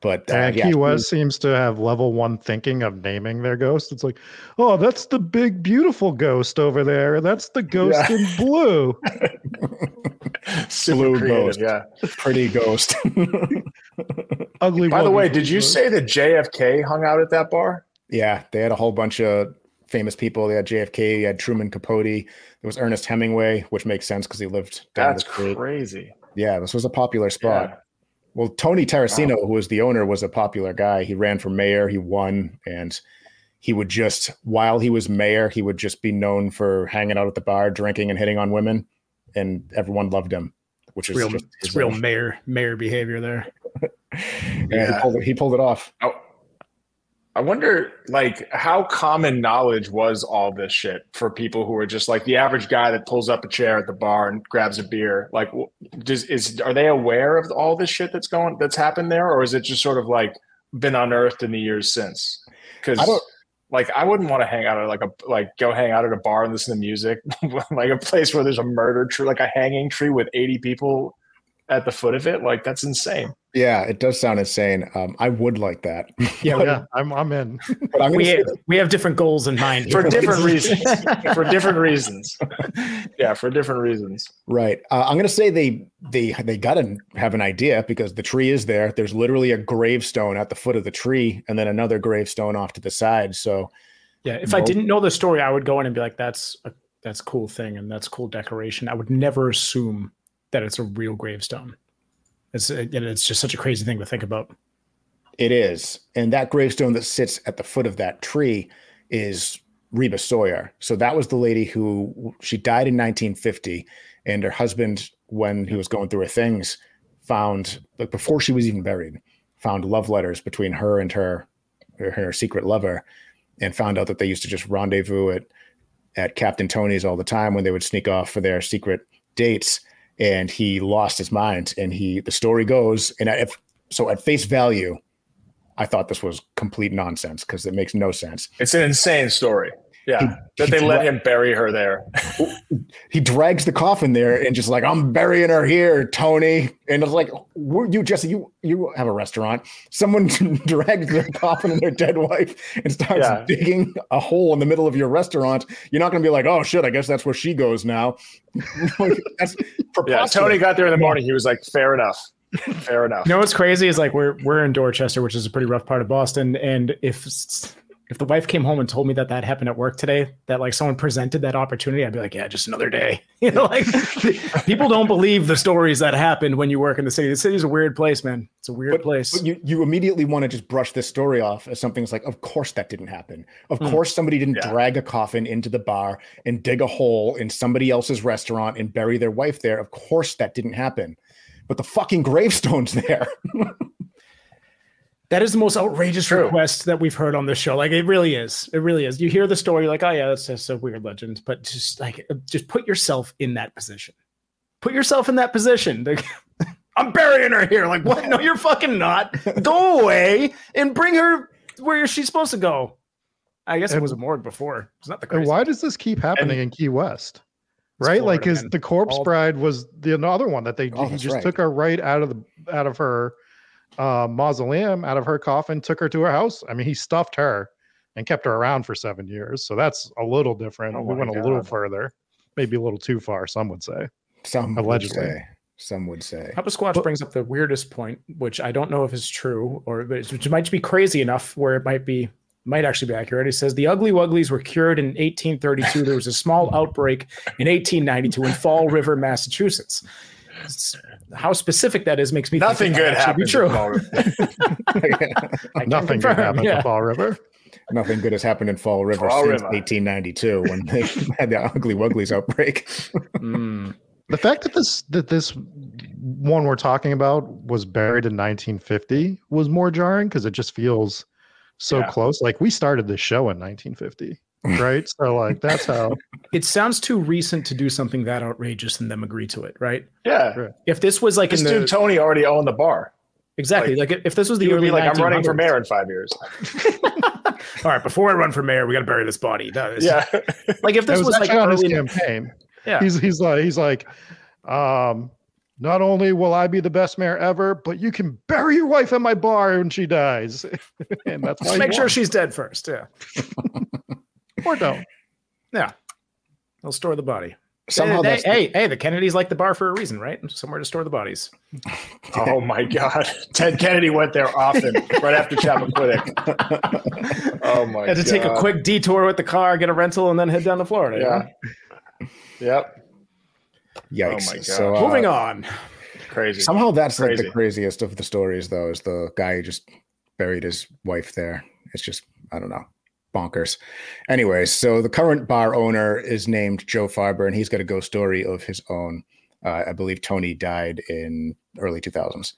Speaker 3: But
Speaker 6: uh, and yeah, Key West seems to have level one thinking of naming their ghost. It's like, oh, that's the big beautiful ghost over there. That's the ghost yeah. in blue.
Speaker 3: blue creative, ghost, yeah, pretty ghost.
Speaker 7: Ugly. By the way, did you say that JFK hung out at that bar?
Speaker 3: Yeah, they had a whole bunch of famous people. They had JFK, they had Truman Capote. There was Ernest Hemingway, which makes sense because he lived.
Speaker 7: down That's crazy.
Speaker 3: Yeah, this was a popular spot. Yeah. Well, Tony Tarracino, wow. who was the owner, was a popular guy. He ran for mayor, he won, and he would just, while he was mayor, he would just be known for hanging out at the bar, drinking and hitting on women, and everyone loved him, which is
Speaker 1: real, it's real mayor mayor behavior there.
Speaker 3: yeah, yeah. He, pulled it, he pulled it off.
Speaker 7: Oh, I wonder, like, how common knowledge was all this shit for people who are just like the average guy that pulls up a chair at the bar and grabs a beer. Like, does is are they aware of all this shit that's going that's happened there, or is it just sort of like been unearthed in the years since? Because like I wouldn't want to hang out at like a like go hang out at a bar and listen to music, like a place where there's a murder tree, like a hanging tree with 80 people at the foot of it. Like that's insane.
Speaker 3: Yeah, it does sound insane. Um, I would like that.
Speaker 6: Yeah, but, yeah, I'm I'm in.
Speaker 1: But I'm we have, we have different goals in mind
Speaker 7: for different reasons. for different reasons. Yeah, for different reasons.
Speaker 3: Right. Uh, I'm going to say they they they got to have an idea because the tree is there. There's literally a gravestone at the foot of the tree, and then another gravestone off to the side. So.
Speaker 1: Yeah, if I didn't know the story, I would go in and be like, "That's a that's cool thing and that's cool decoration." I would never assume that it's a real gravestone. It's uh, and it's just such a crazy thing to think about.
Speaker 3: It is, and that gravestone that sits at the foot of that tree is Reba Sawyer. So that was the lady who she died in 1950, and her husband, when he was going through her things, found like before she was even buried, found love letters between her and her her, her secret lover, and found out that they used to just rendezvous at at Captain Tony's all the time when they would sneak off for their secret dates and he lost his mind. And he, the story goes, and if, so at face value, I thought this was complete nonsense because it makes no sense.
Speaker 7: It's an insane story. Yeah, he, that they let him bury her there.
Speaker 3: he drags the coffin there and just like I'm burying her here, Tony. And it's like, you Jesse, you you have a restaurant. Someone drags their coffin and their dead wife and starts yeah. digging a hole in the middle of your restaurant. You're not going to be like, oh shit, I guess that's where she goes now.
Speaker 7: that's yeah. Tony got there in the morning. He was like, fair enough. Fair enough.
Speaker 1: You know what's crazy is like we're we're in Dorchester, which is a pretty rough part of Boston, and if if the wife came home and told me that that happened at work today, that like someone presented that opportunity, I'd be like, yeah, just another day. You know, like people don't believe the stories that happen when you work in the city. The city is a weird place, man. It's a weird
Speaker 3: but,
Speaker 1: place.
Speaker 3: But you, you immediately want to just brush this story off as something that's like, of course that didn't happen. Of mm. course somebody didn't yeah. drag a coffin into the bar and dig a hole in somebody else's restaurant and bury their wife there. Of course that didn't happen. But the fucking gravestone's there.
Speaker 1: That is the most outrageous True. request that we've heard on this show. Like it really is. It really is. You hear the story, you're like, oh yeah, that's just a weird legend. But just like, uh, just put yourself in that position. Put yourself in that position. I'm burying her here. Like, what? No, you're fucking not. Go away and bring her where she's supposed to go. I guess it was a morgue before. It's not the. crazy.
Speaker 6: And why does this keep happening and, in Key West? Right, like, because the corpse All, bride was the other one that they oh, he just right. took her right out of the out of her uh, mausoleum out of her coffin, took her to her house. I mean, he stuffed her and kept her around for seven years. So that's a little different. Oh we went God. a little further, maybe a little too far, some would say.
Speaker 3: Some allegedly. Would say. Some would say.
Speaker 1: Papa Squatch but, brings up the weirdest point, which I don't know if is true or which might be crazy enough where it might be might actually be accurate. He says the Ugly Wuglies were cured in 1832. there was a small outbreak in 1892 in Fall River, Massachusetts how specific that is makes me
Speaker 7: nothing good happened. True.
Speaker 6: nothing good happened yeah. Fall River.
Speaker 3: Nothing good has happened in Fall River Fall since River. 1892 when they had the Ugly Wuglies outbreak.
Speaker 6: mm. The fact that this that this one we're talking about was buried in 1950 was more jarring because it just feels so yeah. close. Like we started this show in 1950 right? so like that's how
Speaker 1: it sounds too recent to do something that outrageous and them agree to it, right?
Speaker 7: Yeah.
Speaker 1: If this was like
Speaker 7: this dude the, Tony already owned the bar.
Speaker 1: Exactly. Like, like if this was the early
Speaker 7: like I'm running for mayor in five years.
Speaker 1: All right, before I run for mayor, we got to bury this body.
Speaker 7: That is, yeah.
Speaker 1: like if this was, was like
Speaker 6: on his campaign. Yeah. He's he's like he's like um not only will I be the best mayor ever, but you can bury your wife at my bar when she dies. and that's why
Speaker 1: make sure she's dead first. Yeah
Speaker 6: or don't.
Speaker 1: Yeah, they'll store the body. Somehow hey, hey, the- hey, the Kennedys like the bar for a reason, right? Somewhere to store the bodies.
Speaker 7: oh my God, Ted Kennedy went there often, right after Chappaquiddick. oh my!
Speaker 1: Had to
Speaker 7: God.
Speaker 1: take a quick detour with the car, get a rental, and then head down to Florida.
Speaker 7: Yeah. Yep.
Speaker 3: Yikes! Oh my God. So,
Speaker 1: uh, moving on.
Speaker 7: Crazy.
Speaker 3: Somehow that's Crazy. like the craziest of the stories, though, is the guy who just buried his wife there. It's just I don't know bonkers. Anyways, so the current bar owner is named Joe Farber, and he's got a ghost story of his own. Uh, I believe Tony died in early 2000s,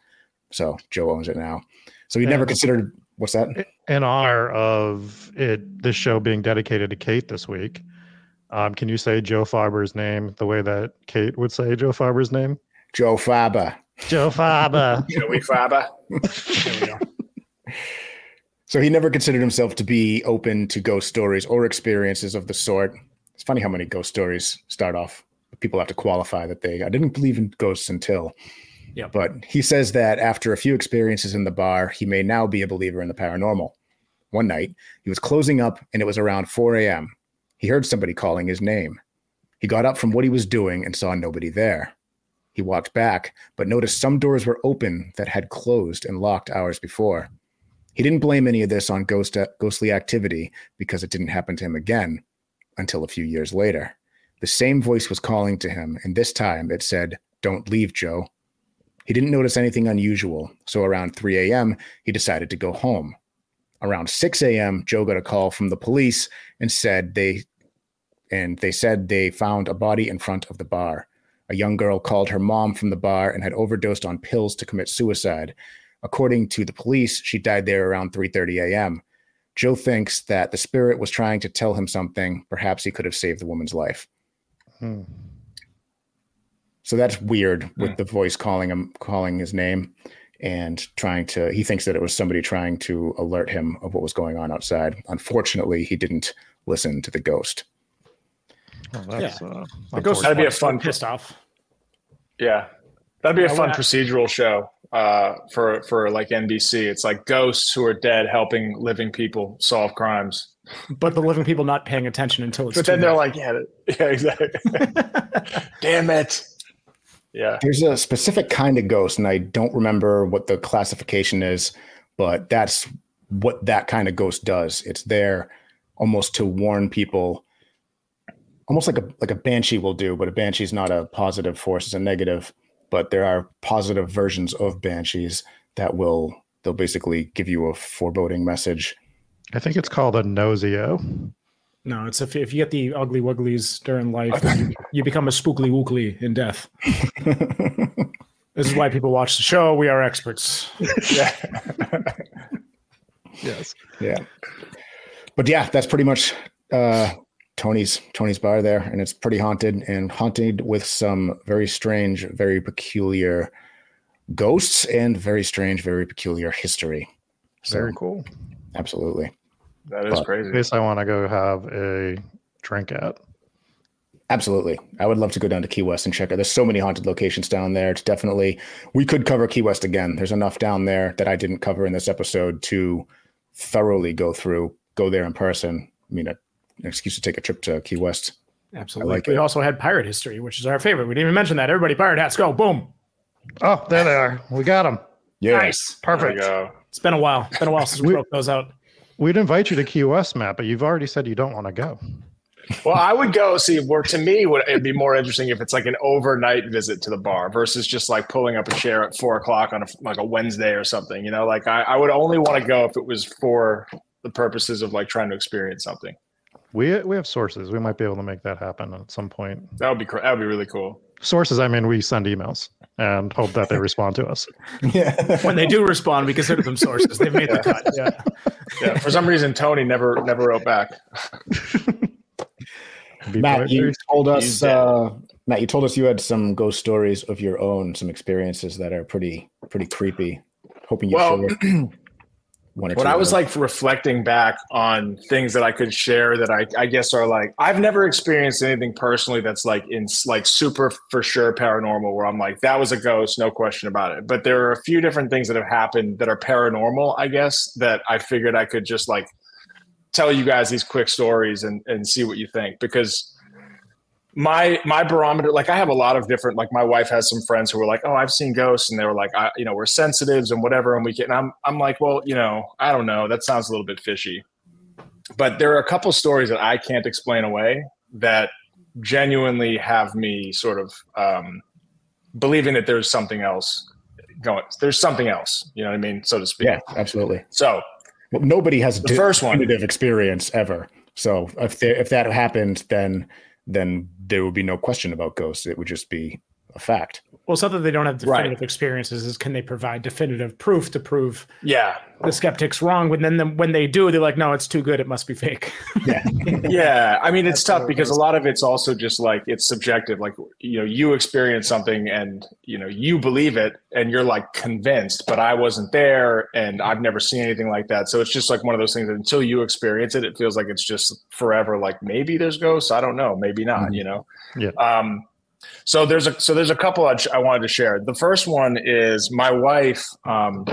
Speaker 3: so Joe owns it now. So he never considered what's that?
Speaker 6: In honor of it, this show being dedicated to Kate this week. Um, can you say Joe Farber's name the way that Kate would say Joe Farber's name?
Speaker 3: Joe Farber.
Speaker 6: Joe Farber.
Speaker 7: Joey Farber.
Speaker 3: So he never considered himself to be open to ghost stories or experiences of the sort. It's funny how many ghost stories start off. People have to qualify that they I didn't believe in ghosts until.
Speaker 1: Yeah.
Speaker 3: But he says that after a few experiences in the bar, he may now be a believer in the paranormal. One night, he was closing up and it was around 4 a.m. He heard somebody calling his name. He got up from what he was doing and saw nobody there. He walked back, but noticed some doors were open that had closed and locked hours before. He didn't blame any of this on ghost, uh, ghostly activity because it didn't happen to him again until a few years later. The same voice was calling to him, and this time it said, Don't leave, Joe. He didn't notice anything unusual, so around 3 a.m., he decided to go home. Around 6 a.m., Joe got a call from the police and said they and they said they found a body in front of the bar. A young girl called her mom from the bar and had overdosed on pills to commit suicide. According to the police, she died there around 3:30 a.m. Joe thinks that the spirit was trying to tell him something. Perhaps he could have saved the woman's life. Hmm. So that's weird with hmm. the voice calling him, calling his name, and trying to. He thinks that it was somebody trying to alert him of what was going on outside. Unfortunately, he didn't listen to the ghost.
Speaker 1: Oh, yeah. Uh, the ghost
Speaker 7: had to be a fun
Speaker 1: pissed off.
Speaker 7: Yeah, that'd be a fun procedural show uh, for for like NBC. It's like ghosts who are dead helping living people solve crimes.
Speaker 1: But the living people not paying attention until it's.
Speaker 7: But then they're like, yeah, yeah, exactly. Damn it. Yeah.
Speaker 3: There's a specific kind of ghost, and I don't remember what the classification is, but that's what that kind of ghost does. It's there almost to warn people, almost like a like a banshee will do, but a banshee is not a positive force; it's a negative. But there are positive versions of banshees that will they'll basically give you a foreboding message.
Speaker 6: I think it's called a nosio.
Speaker 1: No, it's if, if you get the ugly wugglies during life, you, you, become a spookly wookly in death. this is why people watch the show. We are experts.
Speaker 3: yeah.
Speaker 6: yes.
Speaker 3: Yeah. But yeah, that's pretty much uh, Tony's Tony's bar there, and it's pretty haunted and haunted with some very strange, very peculiar ghosts and very strange, very peculiar history.
Speaker 6: So, very cool.
Speaker 3: Absolutely.
Speaker 7: That is but, crazy.
Speaker 6: Place I want to go have a drink at.
Speaker 3: Absolutely. I would love to go down to Key West and check it. There's so many haunted locations down there. It's definitely, we could cover Key West again. There's enough down there that I didn't cover in this episode to thoroughly go through, go there in person. I mean, an excuse to take a trip to Key West.
Speaker 1: Absolutely. Like we it. also had pirate history, which is our favorite. We didn't even mention that. Everybody, pirate hats, go. Boom.
Speaker 6: Oh, there they are. We got them.
Speaker 3: Yeah.
Speaker 1: Nice. Perfect. It's been a while. It's been a while since we, we broke those out.
Speaker 6: We'd invite you to Key West, Matt, but you've already said you don't want to go.
Speaker 7: well, I would go see where to me would it'd be more interesting if it's like an overnight visit to the bar versus just like pulling up a chair at four o'clock on a, like a Wednesday or something. You know, like I, I would only want to go if it was for the purposes of like trying to experience something.
Speaker 6: We we have sources. We might be able to make that happen at some point.
Speaker 7: That would be that would be really cool.
Speaker 6: Sources, I mean, we send emails and hope that they respond to us.
Speaker 1: Yeah. when they do respond, we consider them sources. They've made
Speaker 7: yeah.
Speaker 1: the cut.
Speaker 7: Yeah. Yeah. For some reason, Tony never never wrote back.
Speaker 3: Matt, you told us. Uh, Matt, you told us you had some ghost stories of your own, some experiences that are pretty pretty creepy. Hoping you
Speaker 7: well, when I was like reflecting back on things that I could share that I, I guess are like I've never experienced anything personally that's like in like super for sure paranormal where I'm like that was a ghost no question about it. But there are a few different things that have happened that are paranormal I guess that I figured I could just like tell you guys these quick stories and and see what you think. Because my my barometer like i have a lot of different like my wife has some friends who were like oh i've seen ghosts and they were like I, you know we're sensitives and whatever and we can and i'm i'm like well you know i don't know that sounds a little bit fishy. But there are a couple stories that i can't explain away that genuinely have me sort of um, believing that there's something else going there's something else you know what i mean so to speak.
Speaker 3: Yeah absolutely.
Speaker 7: So
Speaker 3: well, nobody has
Speaker 7: the first one
Speaker 3: experience ever. So if they, if that happened then then there would be no question about ghosts. It would just be a fact.
Speaker 1: Well, something they don't have definitive right. experiences is can they provide definitive proof to prove
Speaker 7: yeah
Speaker 1: the skeptics wrong? When then when they do, they're like, no, it's too good. It must be fake.
Speaker 7: Yeah, yeah. I mean, it's That's tough because a lot of it's also just like it's subjective. Like you know, you experience something and you know you believe it and you're like convinced, but I wasn't there and I've never seen anything like that. So it's just like one of those things that until you experience it, it feels like it's just forever. Like maybe there's ghosts. I don't know. Maybe not. Mm-hmm. You know.
Speaker 6: Yeah.
Speaker 7: Um, so there's a so there's a couple I, I wanted to share. The first one is my wife. Um,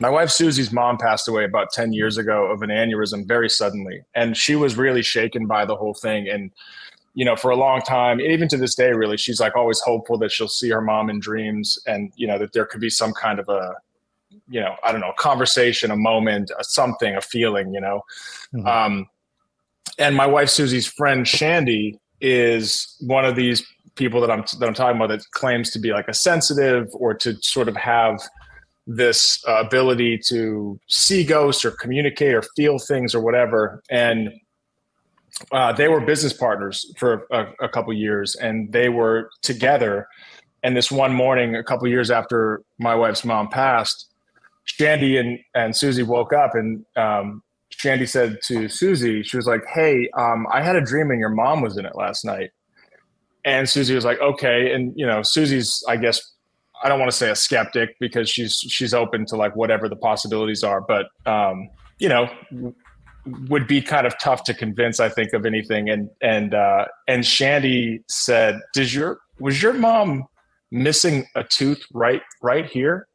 Speaker 7: my wife Susie's mom passed away about 10 years ago of an aneurysm very suddenly. And she was really shaken by the whole thing. And, you know, for a long time, even to this day, really, she's like always hopeful that she'll see her mom in dreams and, you know, that there could be some kind of a, you know, I don't know, a conversation, a moment, a something, a feeling, you know. Mm-hmm. Um, and my wife Susie's friend Shandy is one of these people that I'm that I'm talking about that claims to be like a sensitive or to sort of have this uh, ability to see ghosts or communicate or feel things or whatever. And uh, they were business partners for a, a couple years and they were together. And this one morning a couple years after my wife's mom passed shandy and, and susie woke up and um, shandy said to susie she was like hey um, i had a dream and your mom was in it last night and Susie was like, okay. And, you know, Susie's, I guess, I don't want to say a skeptic because she's, she's open to like whatever the possibilities are, but, um, you know, would be kind of tough to convince, I think, of anything. And, and, uh, and Shandy said, does your, was your mom missing a tooth right, right here?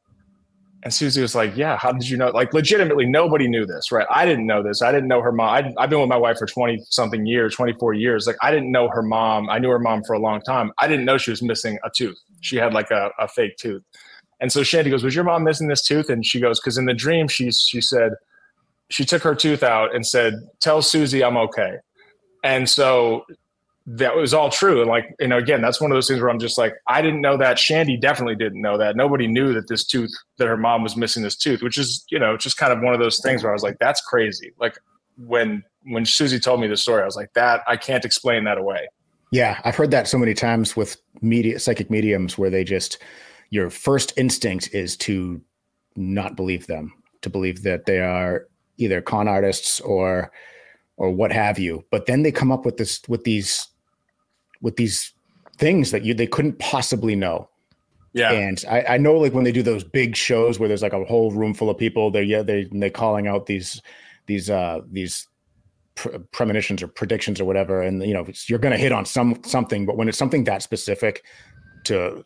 Speaker 7: And Susie was like, "Yeah, how did you know?" Like, legitimately, nobody knew this, right? I didn't know this. I didn't know her mom. I, have been with my wife for twenty something years, twenty four years. Like, I didn't know her mom. I knew her mom for a long time. I didn't know she was missing a tooth. She had like a, a fake tooth. And so Shandy goes, "Was your mom missing this tooth?" And she goes, "Because in the dream, she she said, she took her tooth out and said, "Tell Susie I'm okay." And so that was all true. And like, you know, again, that's one of those things where I'm just like, I didn't know that. Shandy definitely didn't know that. Nobody knew that this tooth, that her mom was missing this tooth, which is, you know, just kind of one of those things where I was like, that's crazy. Like when when Susie told me the story, I was like, that I can't explain that away.
Speaker 3: Yeah, I've heard that so many times with media psychic mediums where they just your first instinct is to not believe them, to believe that they are either con artists or or what have you. But then they come up with this with these with these things that you they couldn't possibly know.
Speaker 7: Yeah.
Speaker 3: And I, I know like when they do those big shows where there's like a whole room full of people, they're yeah, they they're calling out these these uh these pre- premonitions or predictions or whatever and you know you're going to hit on some something but when it's something that specific to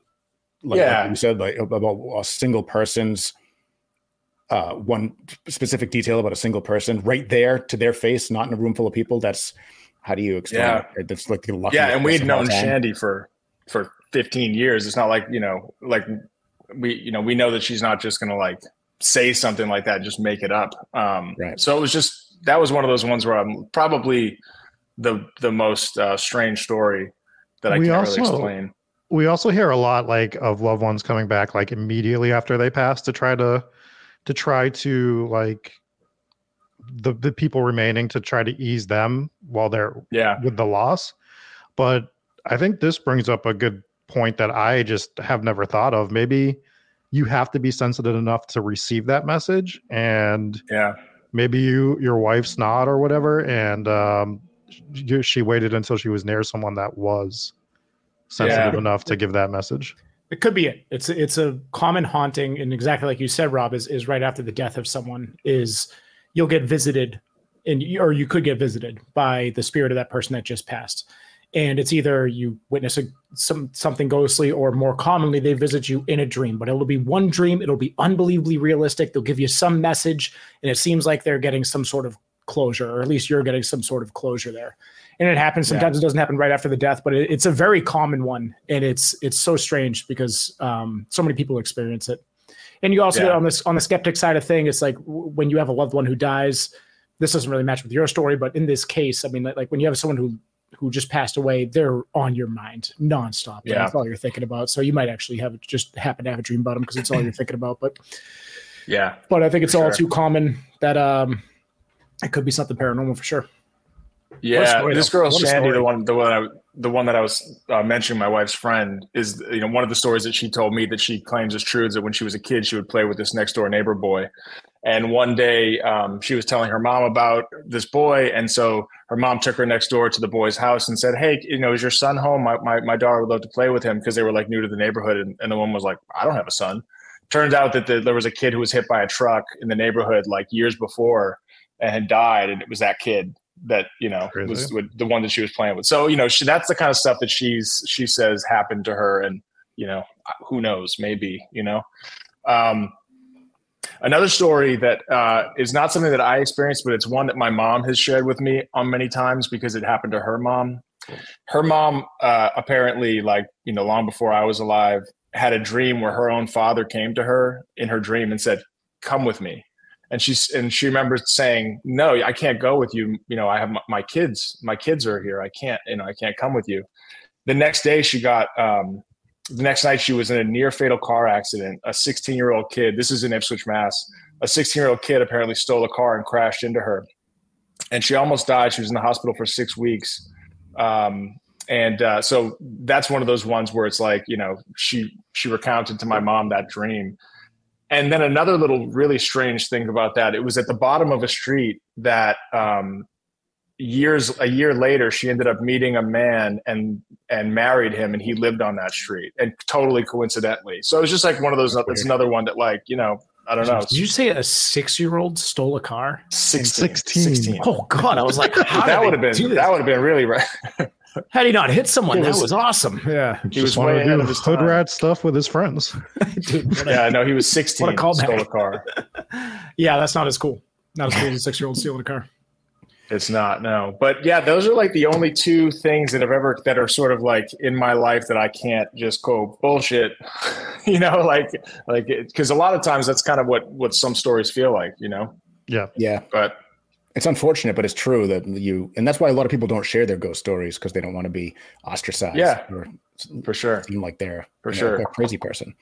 Speaker 3: like,
Speaker 7: Yeah.
Speaker 3: like you said like about a single person's uh one specific detail about a single person right there to their face not in a room full of people that's how do you explain
Speaker 7: Yeah.
Speaker 3: it that's like the lucky
Speaker 7: yeah, and we'd known
Speaker 3: time.
Speaker 7: Shandy for for 15 years. It's not like you know, like we you know we know that she's not just gonna like say something like that, just make it up. Um,
Speaker 3: Right.
Speaker 7: So it was just that was one of those ones where I'm probably the the most uh, strange story that I
Speaker 6: We
Speaker 7: can't
Speaker 6: also-
Speaker 7: really explain.
Speaker 6: we also hear a lot like of loved ones coming back like immediately after they pass to try to to try to like the the people remaining to try to ease them while they're
Speaker 7: Yeah,
Speaker 6: with the loss. But i think this brings up a good point that i just have never thought of. Maybe you have to be sensitive enough to receive that message and
Speaker 7: yeah,
Speaker 6: maybe you your wife's not or whatever and um you, she waited until she was near someone that was sensitive
Speaker 7: Yeah.
Speaker 6: enough to give that message.
Speaker 1: It could be it. It's it's a common haunting, and exactly like you said, Rob, is is right after the death of someone is you'll get visited, and you- or you could get visited by the spirit of that person that just passed, and it's either you witness a, some something ghostly, or more commonly they visit you in a dream. But it'll be one dream. It'll be unbelievably realistic. They'll give you some message, and it seems like they're getting some sort of closure, or at least you're getting some sort of closure there. And it happens sometimes. It doesn't happen right after the death, but it, it's a very common one, and it's it's so strange because um, so many people experience it. And you also
Speaker 7: Yeah.
Speaker 1: on this on the skeptic side of thing, it's like when you have a loved one who dies. This doesn't really match with your story, but in this case, I mean, like, like when you have someone who who just passed away, they're on your mind nonstop.
Speaker 7: Yeah.
Speaker 1: that's all you're thinking about. So you might actually have just happen to have a dream about them because it's all you're thinking about. But
Speaker 7: yeah.
Speaker 1: but I think it's all
Speaker 7: sure.
Speaker 1: too common that um it could be something paranormal for sure.
Speaker 7: Yeah, this girl Shandy, the one, the one, I, the one that I was uh, mentioning, my wife's friend, is you know one of the stories that she told me that she claims is true is that when she was a kid, she would play with this next door neighbor boy, and one day um, she was telling her mom about this boy, and so her mom took her next door to the boy's house and said, "Hey, you know, is your son home? My my, my daughter would love to play with him because they were like new to the neighborhood." And, and the woman was like, "I don't have a son." Turns out that the, there was a kid who was hit by a truck in the neighborhood like years before and had died, and it was that kid that you know
Speaker 6: Crazy.
Speaker 7: was with the one that she was playing with. So you know, she, that's the kind of stuff that she's she says happened to her, and you know, who knows? Maybe you know. Um, another story that uh, is not something that I experienced, but it's one that my mom has shared with me on many times because it happened to her mom. Her mom uh, apparently, like you know, long before I was alive, had a dream where her own father came to her in her dream and said, "Come with me." And she's and she remembers saying no i can't go with you. You know i have my, my kids my kids are here. I can't you know i can't come with you. The next day she got um the next night she was in a near fatal car accident. A 16 year old kid this is in ipswich mass. A 16 year old kid apparently stole a car and crashed into her. And she almost died. She was in the hospital for six weeks. Um and uh, so that's one of those ones where it's like you know she she recounted to my mom that dream and then another little really strange thing about that, it was at the bottom of a street that um, years a year later she ended up meeting a man and and married him and he lived on that street and totally coincidentally. So it was just like one of those it's another one that like, you know, I don't know.
Speaker 1: Did you say a six year old stole a car?
Speaker 7: 16.
Speaker 6: 16.
Speaker 7: 16.
Speaker 1: Oh God, I was like, how
Speaker 7: that would have been
Speaker 1: do
Speaker 7: that would have been really right.
Speaker 1: Had he not hit someone,
Speaker 7: It
Speaker 1: that
Speaker 7: was-
Speaker 1: was awesome. Yeah,
Speaker 7: He was
Speaker 6: Just wanted
Speaker 7: way
Speaker 6: to
Speaker 7: ahead
Speaker 6: do
Speaker 7: of his
Speaker 6: hood
Speaker 7: time.
Speaker 6: rat stuff with his friends.
Speaker 1: dude. What a,
Speaker 7: Yeah, no, he was 16.
Speaker 1: What a callback.
Speaker 7: Stole a car.
Speaker 1: yeah, that's not as cool. Not as cool as a six year old stealing a car.
Speaker 7: It's not, no. But yeah, those are like the only two things that have ever that are sort of like in my life that I can't just go bullshit. you know, like like because a lot of times that's kind of what what some stories feel like, you know.
Speaker 6: Yeah.
Speaker 3: Yeah.
Speaker 7: But
Speaker 3: it's unfortunate, but it's true that you, and that's why a lot of people don't share their ghost stories because they don't want to be ostracized.
Speaker 7: Yeah,
Speaker 3: or
Speaker 7: for sure.
Speaker 3: Seem like they're
Speaker 7: for
Speaker 3: you know,
Speaker 7: sure
Speaker 3: a crazy person.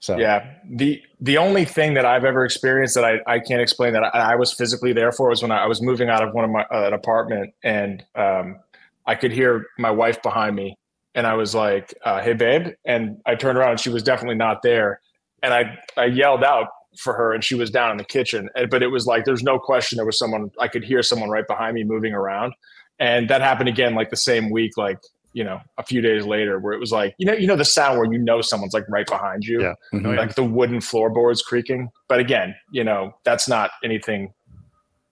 Speaker 3: So
Speaker 7: yeah, the the only thing that I've ever experienced that I, I can't explain that I, I was physically there for was when I, I was moving out of one of my uh, an apartment and um, I could hear my wife behind me and I was like, uh, "Hey, babe," and I turned around and she was definitely not there, and I I yelled out for her and she was down in the kitchen, and, but it was like there's no question there was someone I could hear someone right behind me moving around, and that happened again like the same week, like you know a few days later where it was like you know you know the sound where you know someone's like right behind you
Speaker 6: Yeah.
Speaker 3: Mhm.
Speaker 7: like the wooden floorboards creaking but again you know that's not anything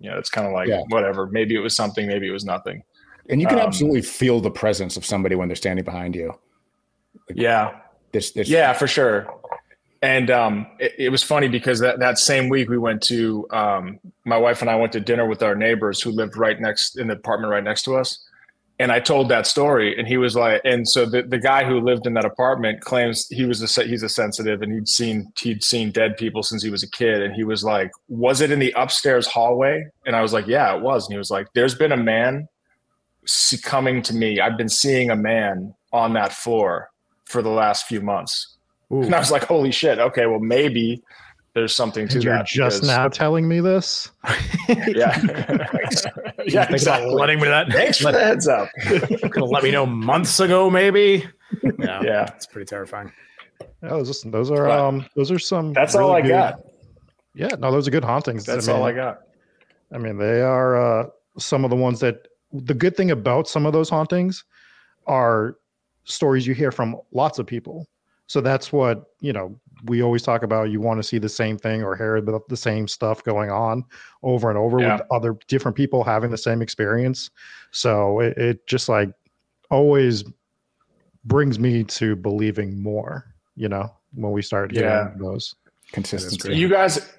Speaker 7: you know it's kind of like
Speaker 3: Yeah.
Speaker 7: whatever maybe it was something maybe it was nothing
Speaker 3: and you can
Speaker 7: um,
Speaker 3: absolutely feel the presence of somebody when they're standing behind you.
Speaker 7: yeah
Speaker 3: This, this,
Speaker 7: yeah for sure and um it, it was funny because that, that same week we went to um my wife and i went to dinner with our neighbors who lived right next in the apartment right next to us and I told that story, and he was like, and so the, the guy who lived in that apartment claims he was a he's a sensitive, and he'd seen he'd seen dead people since he was a kid, and he was like, was it in the upstairs hallway? And I was like, yeah, it was, and he was like, there's been a man coming to me. I've been seeing a man on that floor for the last few months, and I was like, holy shit, okay, well maybe there's something to
Speaker 6: And you're
Speaker 7: that.
Speaker 6: just
Speaker 7: because-
Speaker 6: now telling me this.
Speaker 7: yeah, yeah,
Speaker 1: Think
Speaker 7: exactly.
Speaker 1: letting me that.
Speaker 7: Thanks for the heads up.
Speaker 1: Could have let me know months ago, maybe. Yeah,
Speaker 7: Yeah.
Speaker 1: it's pretty terrifying.
Speaker 6: Yeah, those, are- those are
Speaker 7: But
Speaker 6: um those are some.
Speaker 7: That's all I
Speaker 6: good-
Speaker 7: got.
Speaker 6: Yeah, no, those are good hauntings.
Speaker 7: That's
Speaker 6: mean,
Speaker 7: all I got.
Speaker 6: I mean, they are uh, some of the ones that the good thing about some of those hauntings are stories you hear from lots of people. So that's what, you know, we always talk about. You want to see the same thing or hear about the same stuff going on over and over
Speaker 7: Yeah.
Speaker 6: with other different people having the same experience. So it, it just like always brings me to believing more, you know, when we start hearing
Speaker 7: Yeah.
Speaker 6: those.
Speaker 3: consistency.
Speaker 7: You guys,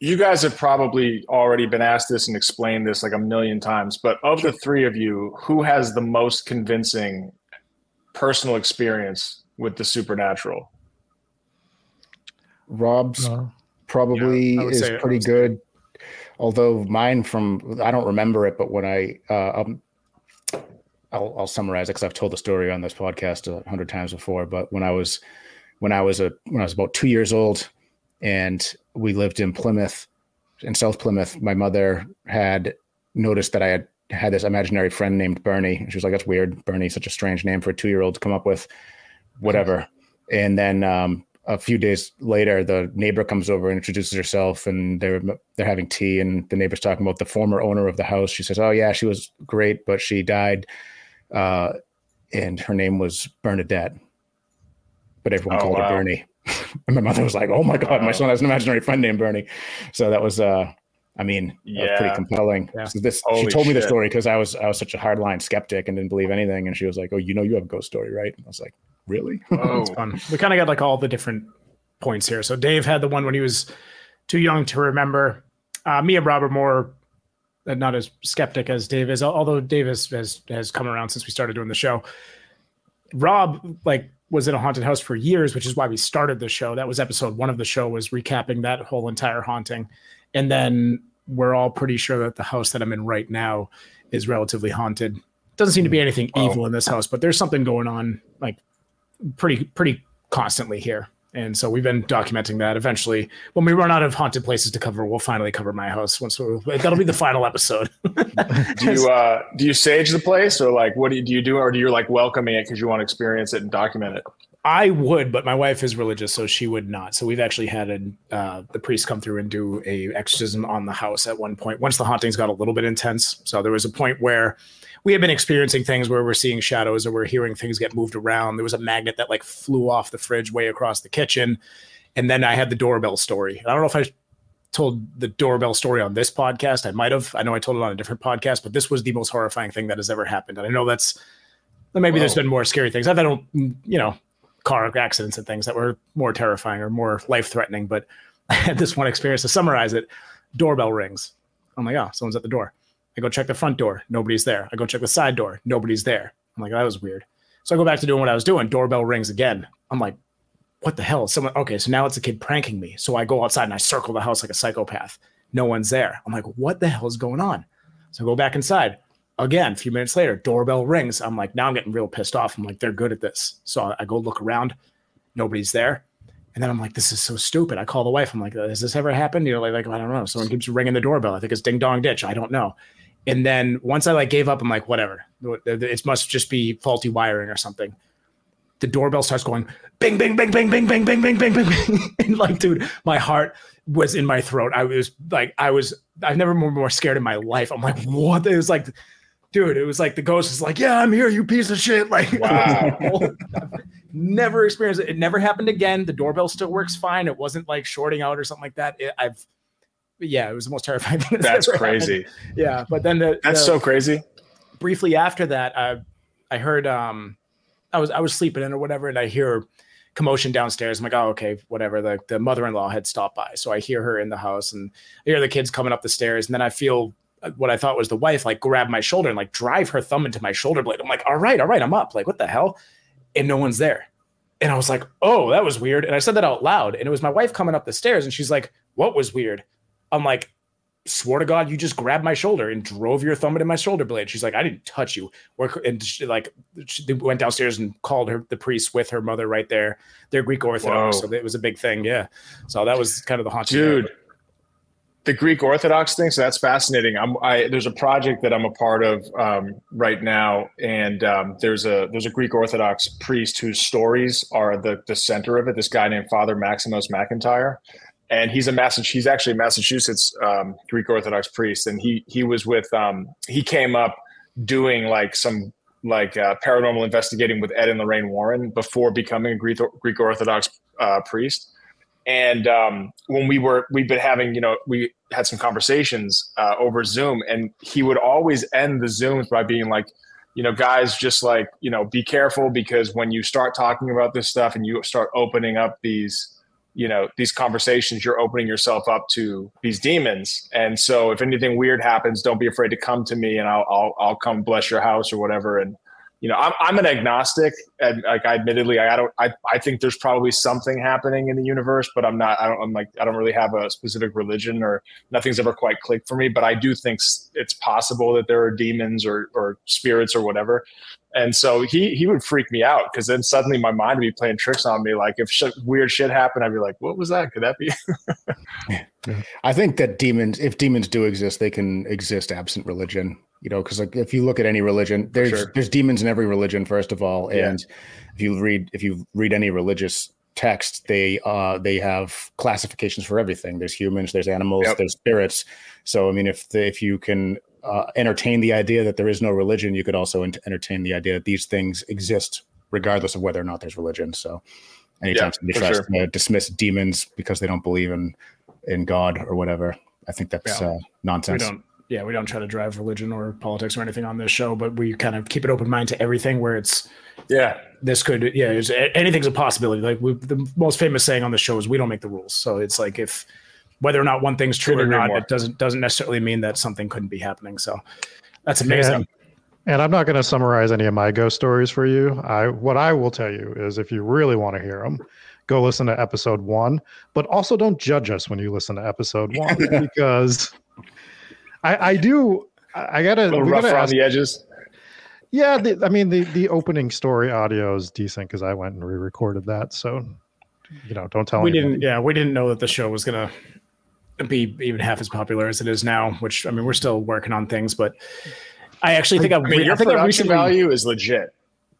Speaker 7: you guys have probably already been asked this and explained this like a million times. But of the three of you, who has the most convincing personal experience with the supernatural?
Speaker 3: Rob's
Speaker 6: Uh,
Speaker 3: probably
Speaker 1: Yeah,
Speaker 3: is pretty
Speaker 1: would
Speaker 3: good. Although mine from I don't remember it, but when I uh, um, I'll, I'll summarize it because I've told the story on this podcast a hundred times before. But when I was when I was a when I was about two years old, and we lived in Plymouth, in South Plymouth, my mother had noticed that I had had this imaginary friend named Bernie. And she was like, "That's weird, Bernie, such a strange name for a two year old to come up with." Whatever. And then um, a few days later, the neighbor comes over and introduces herself, and they're they're having tea, and the neighbor's talking about the former owner of the house. She says, "Oh yeah, she was great, but she died, uh, and her name was Bernadette." But everyone
Speaker 7: Oh,
Speaker 3: called
Speaker 7: wow.
Speaker 3: her Bernie. and my mother was like, "Oh my god, my son has an imaginary friend named Bernie." So that was, uh, I mean, that was pretty compelling.
Speaker 1: Yeah.
Speaker 3: So this, she
Speaker 7: Holy
Speaker 3: told me the story because I was I was such a hardline skeptic and didn't believe anything, and she was like, "Oh, you know, you have a ghost story, right?" And I was like, "Really?"
Speaker 7: Oh,
Speaker 1: It's fun. We kind of got like all the different points here. So Dave had the one when he was too young to remember. Uh, me and Rob are more uh, not as skeptic as Dave is, although Dave has, has has come around since we started doing the show. Rob like was in a haunted house for years, which is why we started the show. That was episode one of the show was recapping that whole entire haunting, and then we're all pretty sure that the house that I'm in right now is relatively haunted. Doesn't seem to be anything
Speaker 7: Oh.
Speaker 1: evil in this house, but there's something going on like pretty pretty constantly here. And so we've been documenting that. Eventually, when we run out of haunted places to cover, we'll finally cover my house. Once that'll be the final episode.
Speaker 7: do you uh, do you sage the place or like what do you do? You do or do you like welcoming it because you want to experience it and document it?
Speaker 1: I would, but my wife is religious, so she would not. So we've actually had a, uh, the priest come through and do a exorcism on the house at one point. Once the hauntings got a little bit intense, so there was a point where we had been experiencing things where we're seeing shadows or we're hearing things get moved around. There was a magnet that like flew off the fridge way across the kitchen, and then I had the doorbell story. I don't know if I told the doorbell story on this podcast. I might have. I know I told it on a different podcast, but this was the most horrifying thing that has ever happened. And I know that's maybe there's been more scary things. I've had, you know, car accidents and things that were more terrifying or more life threatening. But I had this one experience to summarize it. Doorbell rings. I'm like, oh, someone's at the door. I go check the front door. Nobody's there. I go check the side door. Nobody's there. I'm like, that was weird. So I go back to doing what I was doing. Doorbell rings again. I'm like, what the hell? Someone, okay, so now it's a kid pranking me. So I go outside and I circle the house like a psychopath. No one's there. I'm like, what the hell is going on? So I go back inside. Again, a few minutes later, doorbell rings. I'm like, now I'm getting real pissed off. I'm like, they're good at this. So I go look around. Nobody's there. And then I'm like, this is so stupid. I call the wife. I'm like, has this ever happened? You know, like, like I don't know. Someone keeps ringing the doorbell. I think it's ding dong ditch. I don't know. And then once I like gave up, I'm like, whatever. It must just be faulty wiring or something. The doorbell starts going bing, bing, bing, bing, bing, bing, bing, bing, bing, bing, bing. and like, dude, my heart was in my throat. I was like, I was, I've never been more scared in my life. I'm like, what? It was like, dude, it was like the ghost is like, yeah, I'm here, you piece of shit. Like, wow. never experienced it. It never happened again. The doorbell still works fine. It wasn't like shorting out or something like that. It, I've, yeah, it was the most terrifying thing.
Speaker 7: That's, that's crazy.
Speaker 1: Happened. Yeah, but then the
Speaker 7: that's
Speaker 1: the,
Speaker 7: so crazy.
Speaker 1: Briefly after that, I I heard um I was I was sleeping in or whatever, and I hear commotion downstairs. I'm like, oh okay, whatever. The the mother in law had stopped by, so I hear her in the house, and I hear the kids coming up the stairs, and then I feel Uh, what I thought was the wife like grab my shoulder and like drive her thumb into my shoulder blade. I'm like, all right, all right, I'm up. Like, what the hell? And no one's there. And I was like, oh, that was weird. And I said that out loud. And it was my wife coming up the stairs, and she's like, what was weird? I'm like, swear to God, you just grabbed my shoulder and drove your thumb into my shoulder blade. She's like, I didn't touch you. And she, like, she went downstairs and called her the priest with her mother right there. They're Greek Orthodox, Whoa. so it was a big thing. Yeah. So that was kind of the haunted.
Speaker 7: Dude, the Greek Orthodox thing. So that's fascinating. I'm, I, there's a project that I'm a part of um, right now, and um, there's a there's a Greek Orthodox priest whose stories are the the center of it. This guy named Father Maximus McIntyre, and he's a Massachusetts. He's actually a Massachusetts um, Greek Orthodox priest, and he he was with um, he came up doing like some like uh, paranormal investigating with Ed and Lorraine Warren before becoming a Greek Greek Orthodox uh, priest. And um, when we were we've been having you know we had some conversations uh, over Zoom, and he would always end the Zooms by being like, you know, guys, just like you know, be careful because when you start talking about this stuff and you start opening up these you know these conversations you're opening yourself up to these demons. And so if anything weird happens don't be afraid to come to me and i'll i'll, I'll come bless your house or whatever. And you know i'm, I'm an agnostic and like i admittedly i don't I, I think there's probably something happening in the universe but i'm not i don't i'm like i don't really have a specific religion or nothing's ever quite clicked for me but i do think it's possible that there are demons or or spirits or whatever and so he he would freak me out because then suddenly my mind would be playing tricks on me. Like if weird shit happened, I'd be like, "What was that? Could that be?"
Speaker 3: I think that demons, if demons do exist, they can exist absent religion. You know, because like if you look at any religion, there's sure. there's demons in every religion, first of all, and if you read if you read any religious text, they uh they have classifications for everything. There's humans, there's animals, yep. there's spirits. So I mean, if the, if you can uh, entertain the idea that there is no religion, you could also entertain the idea that these things exist regardless of whether or not there's religion. So, anytime yeah, somebody tries sure. to dismiss demons because they don't believe in in God or whatever, I think that's yeah. uh, nonsense.
Speaker 1: We don't, yeah, we don't try to drive religion or politics or anything on this show, but we kind of keep an open mind to everything where it's
Speaker 7: yeah,
Speaker 1: this could yeah, anything's a possibility. Like we, the most famous saying on the show is we don't make the rules. So it's like if whether or not one thing's true or not, more. it doesn't doesn't necessarily mean that something couldn't be happening. So that's amazing.
Speaker 6: And, and I'm not going to summarize any of my ghost stories for you. I what I will tell you is if you really want to hear them, go listen to episode one. But also don't judge us when you listen to episode one because I, I do. I gotta.
Speaker 7: A rough around the edges.
Speaker 6: Yeah, the, I mean the the opening story audio is decent because I went and re-recorded that. So you know, don't tell me
Speaker 1: we
Speaker 6: anybody.
Speaker 1: didn't. Yeah, we didn't know that the show was gonna be even half as popular as it is now. Which I mean, we're still working on things, but I actually think I, I
Speaker 7: mean, your I think production recently, value is legit.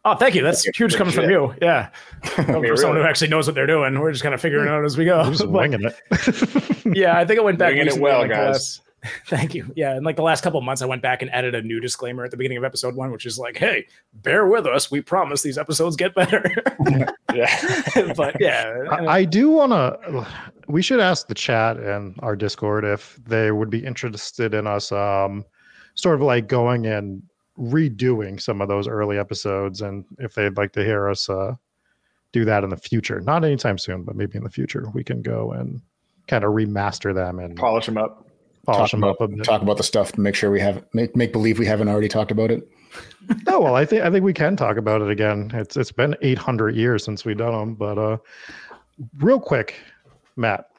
Speaker 1: Oh, thank you. That's huge legit. coming from you. Yeah, for really? someone who actually knows what they're doing. We're just kind of figuring it out as we go.
Speaker 6: Just winging it.
Speaker 1: yeah, I think I went back.
Speaker 7: Winging it well, like guys.
Speaker 1: Thank you. Yeah, in like the last couple of months, I went back and added a new disclaimer at the beginning of episode one, which is like, "Hey, bear with us. We promise these episodes get better." yeah, but yeah,
Speaker 6: I, I do want to. We should ask the chat and our Discord if they would be interested in us, um, sort of like going and redoing some of those early episodes, and if they'd like to hear us uh, do that in the future. Not anytime soon, but maybe in the future, we can go and kind of remaster them and
Speaker 7: polish them up
Speaker 3: polish talk them about, up a bit. Talk about the stuff make sure we have make make believe we haven't already talked about it.
Speaker 6: no, well, I think I think we can talk about it again. It's it's been 800 years since we've done them, but uh, real quick, Matt,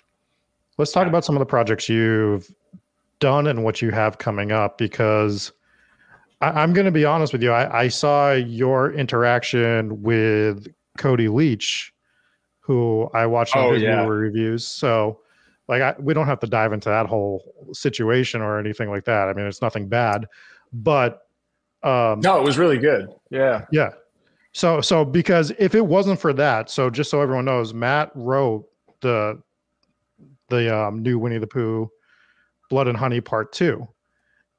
Speaker 6: let's talk about some of the projects you've done and what you have coming up because I, am going to be honest with you. I, I, saw your interaction with Cody Leach, who I watched on oh, his yeah. reviews. So, like, I, we don't have to dive into that whole situation or anything like that. I mean, it's nothing bad, but
Speaker 7: um, no, it was really good. Yeah,
Speaker 6: yeah. So, so because if it wasn't for that, so just so everyone knows, Matt wrote the the um, new Winnie the Pooh, Blood and Honey Part Two,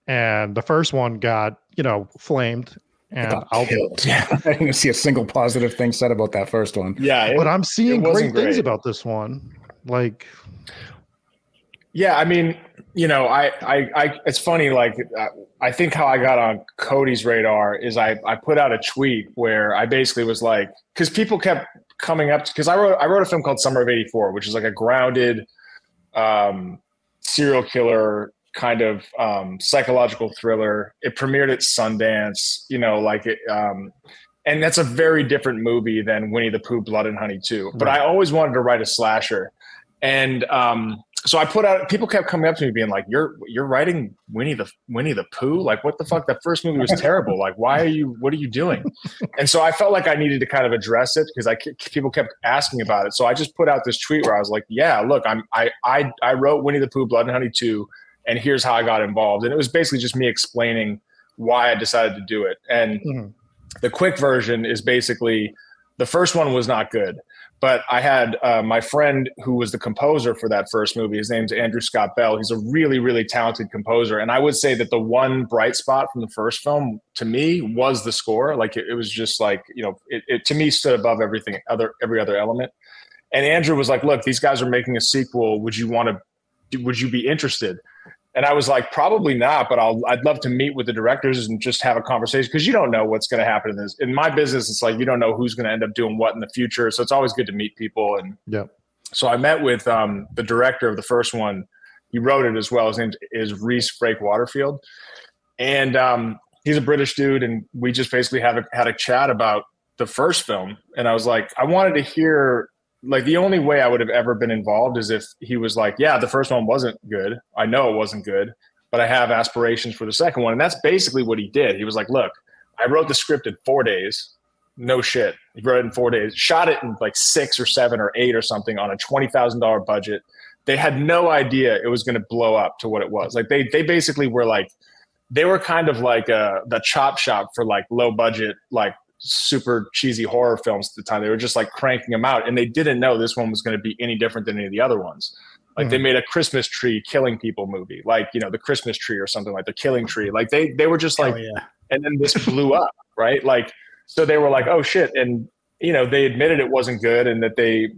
Speaker 6: and the first one got you know flamed. And I'll
Speaker 3: killed. Yeah, I didn't see a single positive thing said about that first one.
Speaker 7: Yeah,
Speaker 6: it, but I'm seeing great, great things about this one. Like,
Speaker 7: yeah, I mean, you know, I, I, I it's funny. Like, I think how I got on Cody's radar is I, I put out a tweet where I basically was like, because people kept coming up because I wrote, I wrote a film called Summer of '84, which is like a grounded um, serial killer kind of um, psychological thriller. It premiered at Sundance, you know, like it, um, and that's a very different movie than Winnie the Pooh, Blood and Honey 2. But right. I always wanted to write a slasher, and um, so I put out. People kept coming up to me being like, "You're you're writing Winnie the Winnie the Pooh? Like, what the fuck? That first movie was terrible. Like, why are you? What are you doing?" And so I felt like I needed to kind of address it because I people kept asking about it. So I just put out this tweet where I was like, "Yeah, look, I'm I I I wrote Winnie the Pooh, Blood and Honey 2 and here's how I got involved. And it was basically just me explaining why I decided to do it. And mm-hmm. the quick version is basically the first one was not good, but I had uh, my friend who was the composer for that first movie. His name's Andrew Scott Bell. He's a really, really talented composer. And I would say that the one bright spot from the first film to me was the score. Like it, it was just like, you know, it, it to me stood above everything other, every other element. And Andrew was like, look, these guys are making a sequel. Would you want to, would you be interested? And I was like, probably not, but I'll, I'd love to meet with the directors and just have a conversation because you don't know what's going to happen in this. In my business, it's like you don't know who's going to end up doing what in the future. So it's always good to meet people. And
Speaker 6: yeah.
Speaker 7: So I met with um, the director of the first one. He wrote it as well. His name is Rhys Frake Waterfield, and um, he's a British dude. And we just basically have a, had a chat about the first film. And I was like, I wanted to hear like the only way I would have ever been involved is if he was like, yeah, the first one wasn't good. I know it wasn't good, but I have aspirations for the second one. And that's basically what he did. He was like, look, I wrote the script in four days. No shit. He wrote it in four days, shot it in like six or seven or eight or something on a $20,000 budget. They had no idea it was going to blow up to what it was. Like they, they basically were like, they were kind of like uh, the chop shop for like low budget, like super cheesy horror films at the time. They were just like cranking them out, and they didn't know this one was going to be any different than any of the other ones. Like mm-hmm. they made a Christmas tree killing people movie, like you know the Christmas tree or something like the Killing Tree. Like they they were just like, yeah. and then this blew up, right? Like so they were like, oh shit, and you know they admitted it wasn't good, and that they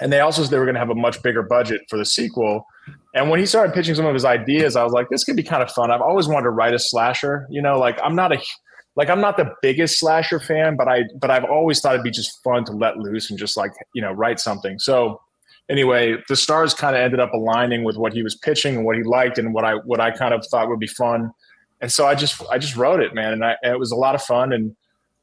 Speaker 7: and they also said they were going to have a much bigger budget for the sequel. And when he started pitching some of his ideas, I was like, this could be kind of fun. I've always wanted to write a slasher. You know, like I'm not a like I'm not the biggest slasher fan, but I but I've always thought it'd be just fun to let loose and just like you know write something. So anyway, the stars kind of ended up aligning with what he was pitching and what he liked and what I what I kind of thought would be fun. And so I just I just wrote it, man, and, I, and it was a lot of fun. And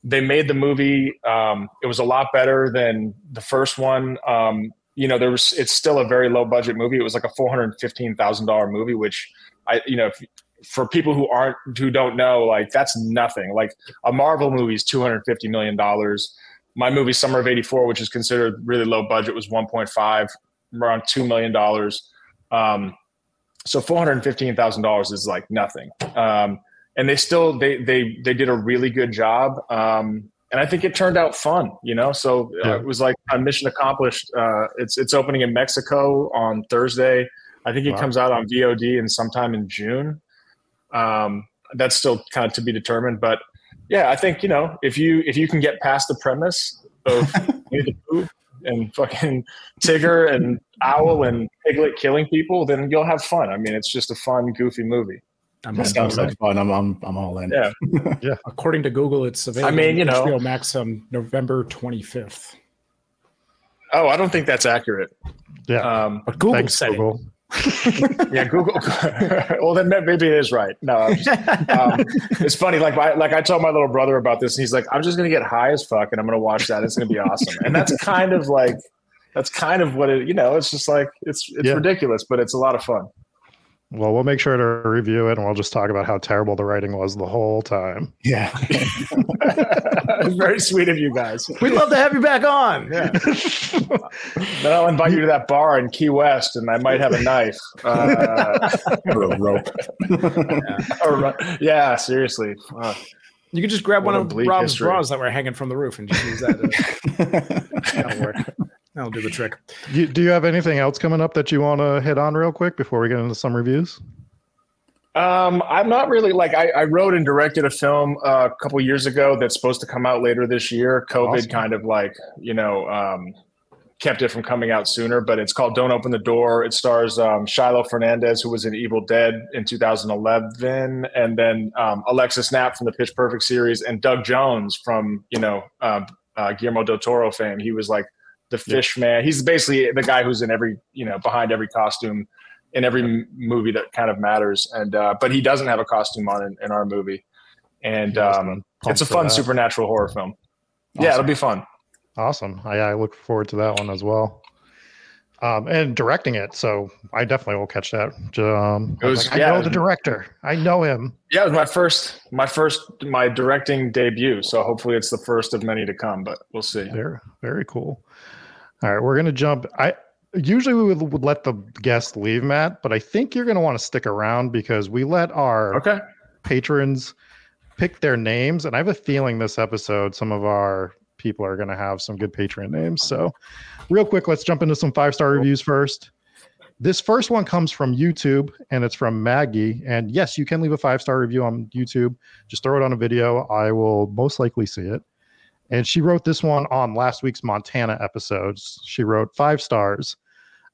Speaker 7: they made the movie. Um, it was a lot better than the first one. Um, you know, there was it's still a very low budget movie. It was like a four hundred fifteen thousand dollar movie, which I you know if, for people who aren't who don't know, like that's nothing. Like a Marvel movie is two hundred fifty million dollars. My movie Summer of '84, which is considered really low budget, was one point five, around two million dollars. Um, so four hundred fifteen thousand dollars is like nothing. Um, and they still they they they did a really good job. Um, and I think it turned out fun, you know. So uh, it was like a mission accomplished. Uh, it's it's opening in Mexico on Thursday. I think it wow. comes out on VOD and sometime in June. Um, that's still kind of to be determined. But yeah, I think you know if you if you can get past the premise of the Pooh and fucking Tigger and Owl and Piglet killing people, then you'll have fun. I mean, it's just a fun, goofy movie.
Speaker 3: I'm that sounds like fun. I'm, I'm, I'm all in.
Speaker 7: Yeah.
Speaker 1: yeah. According to Google, it's available. I mean, you know, HBO Max on November 25th.
Speaker 7: Oh, I don't think that's accurate.
Speaker 6: Yeah.
Speaker 1: Um, but Google Thanks, said Google.
Speaker 7: Yeah, Google. well, then maybe it is right. No, just, um, it's funny. Like, I, like I told my little brother about this, and he's like, "I'm just gonna get high as fuck, and I'm gonna watch that. It's gonna be awesome." And that's kind of like, that's kind of what it. You know, it's just like it's it's yeah. ridiculous, but it's a lot of fun.
Speaker 6: Well, we'll make sure to review it and we'll just talk about how terrible the writing was the whole time.
Speaker 3: Yeah.
Speaker 7: Very sweet of you guys.
Speaker 1: We'd love to have you back on. Yeah.
Speaker 7: then I'll invite you to that bar in Key West and I might have a knife. Uh,
Speaker 3: or a rope.
Speaker 7: yeah. Or, yeah, seriously. Uh,
Speaker 1: you could just grab one of Rob's history. bras that were hanging from the roof and just use that. that'll work. That'll do the trick.
Speaker 6: You, do you have anything else coming up that you want to hit on real quick before we get into some reviews?
Speaker 7: Um, I'm not really like I, I wrote and directed a film uh, a couple years ago that's supposed to come out later this year. COVID awesome. kind of like you know um, kept it from coming out sooner, but it's called Don't Open the Door. It stars um, Shiloh Fernandez, who was in Evil Dead in 2011, and then um, Alexis Knapp from the Pitch Perfect series, and Doug Jones from you know uh, uh, Guillermo del Toro fame. He was like the fish yeah. man. He's basically the guy who's in every, you know, behind every costume in every m- movie that kind of matters. And, uh, but he doesn't have a costume on in, in our movie. And um, it's a fun supernatural horror film. Awesome. Yeah, it'll be fun.
Speaker 6: Awesome. I, I look forward to that one as well. Um, and directing it. So I definitely will catch that. Um, it was, like, yeah, I know the director. I know him.
Speaker 7: Yeah, it was my first, my first, my directing debut. So hopefully it's the first of many to come, but we'll see.
Speaker 6: Very, very cool. All right, we're gonna jump. I usually we would, would let the guest leave, Matt, but I think you're gonna want to stick around because we let our
Speaker 7: okay
Speaker 6: patrons pick their names, and I have a feeling this episode some of our people are gonna have some good patron names. So, real quick, let's jump into some five star reviews first. This first one comes from YouTube and it's from Maggie. And yes, you can leave a five star review on YouTube. Just throw it on a video. I will most likely see it. And she wrote this one on last week's Montana episodes. She wrote five stars.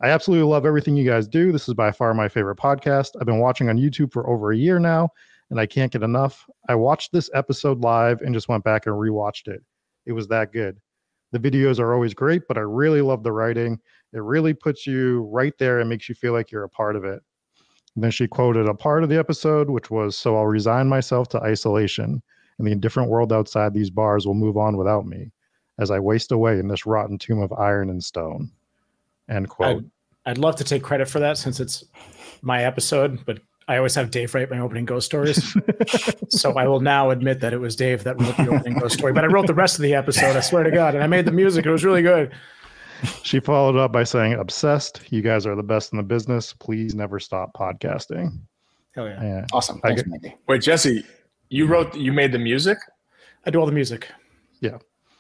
Speaker 6: I absolutely love everything you guys do. This is by far my favorite podcast. I've been watching on YouTube for over a year now, and I can't get enough. I watched this episode live and just went back and rewatched it. It was that good. The videos are always great, but I really love the writing. It really puts you right there and makes you feel like you're a part of it. And then she quoted a part of the episode, which was So I'll resign myself to isolation and the indifferent world outside these bars will move on without me as I waste away in this rotten tomb of iron and stone. End quote.
Speaker 1: I'd, I'd love to take credit for that since it's my episode, but I always have Dave write my opening ghost stories. so I will now admit that it was Dave that wrote the opening ghost story, but I wrote the rest of the episode. I swear to God. And I made the music. It was really good.
Speaker 6: She followed up by saying, Obsessed. You guys are the best in the business. Please never stop podcasting.
Speaker 1: Hell yeah. yeah.
Speaker 3: Awesome. Thanks,
Speaker 7: Wait, Jesse, you wrote, you made the music.
Speaker 1: I do all the music.
Speaker 6: Yeah.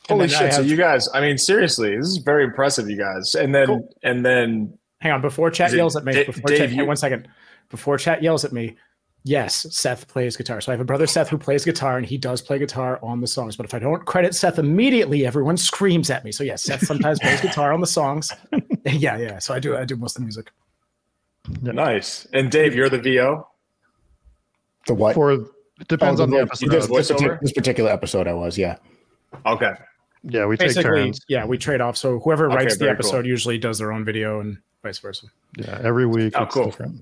Speaker 7: Holy shit! Have, so you guys, I mean, seriously, this is very impressive, you guys. And then, cool. and then,
Speaker 1: hang on. Before chat yells at me, before Dave, chat, you, one second. Before chat yells at me, yes, Seth plays guitar. So I have a brother Seth who plays guitar, and he does play guitar on the songs. But if I don't credit Seth immediately, everyone screams at me. So yes, Seth sometimes plays guitar on the songs. yeah, yeah. So I do. I do most of the music.
Speaker 7: Nice. And Dave, you're the VO.
Speaker 3: The what?
Speaker 6: For it depends oh, on the episode.
Speaker 3: This, this, particular, this, particular episode, I was, yeah.
Speaker 7: Okay.
Speaker 6: Yeah, we Basically, take turns.
Speaker 1: Yeah, we trade off. So whoever okay, writes the episode cool. usually does their own video and vice versa.
Speaker 6: Yeah, every week.
Speaker 7: Oh, cool. Different.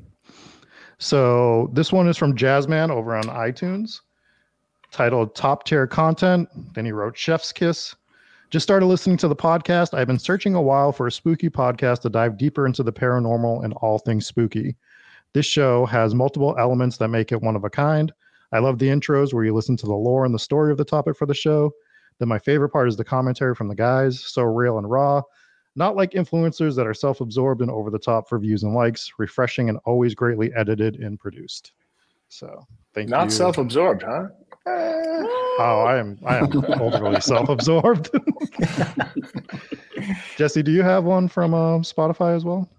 Speaker 6: So this one is from Jazzman over on iTunes, titled Top Tier Content. Then he wrote Chef's Kiss. Just started listening to the podcast. I've been searching a while for a spooky podcast to dive deeper into the paranormal and all things spooky. This show has multiple elements that make it one of a kind. I love the intros where you listen to the lore and the story of the topic for the show. Then my favorite part is the commentary from the guys, so real and raw. Not like influencers that are self absorbed and over the top for views and likes, refreshing and always greatly edited and produced. So thank
Speaker 7: Not
Speaker 6: you.
Speaker 7: Not self absorbed, huh?
Speaker 6: Oh, I am I am overly self absorbed. Jesse, do you have one from uh, Spotify as well?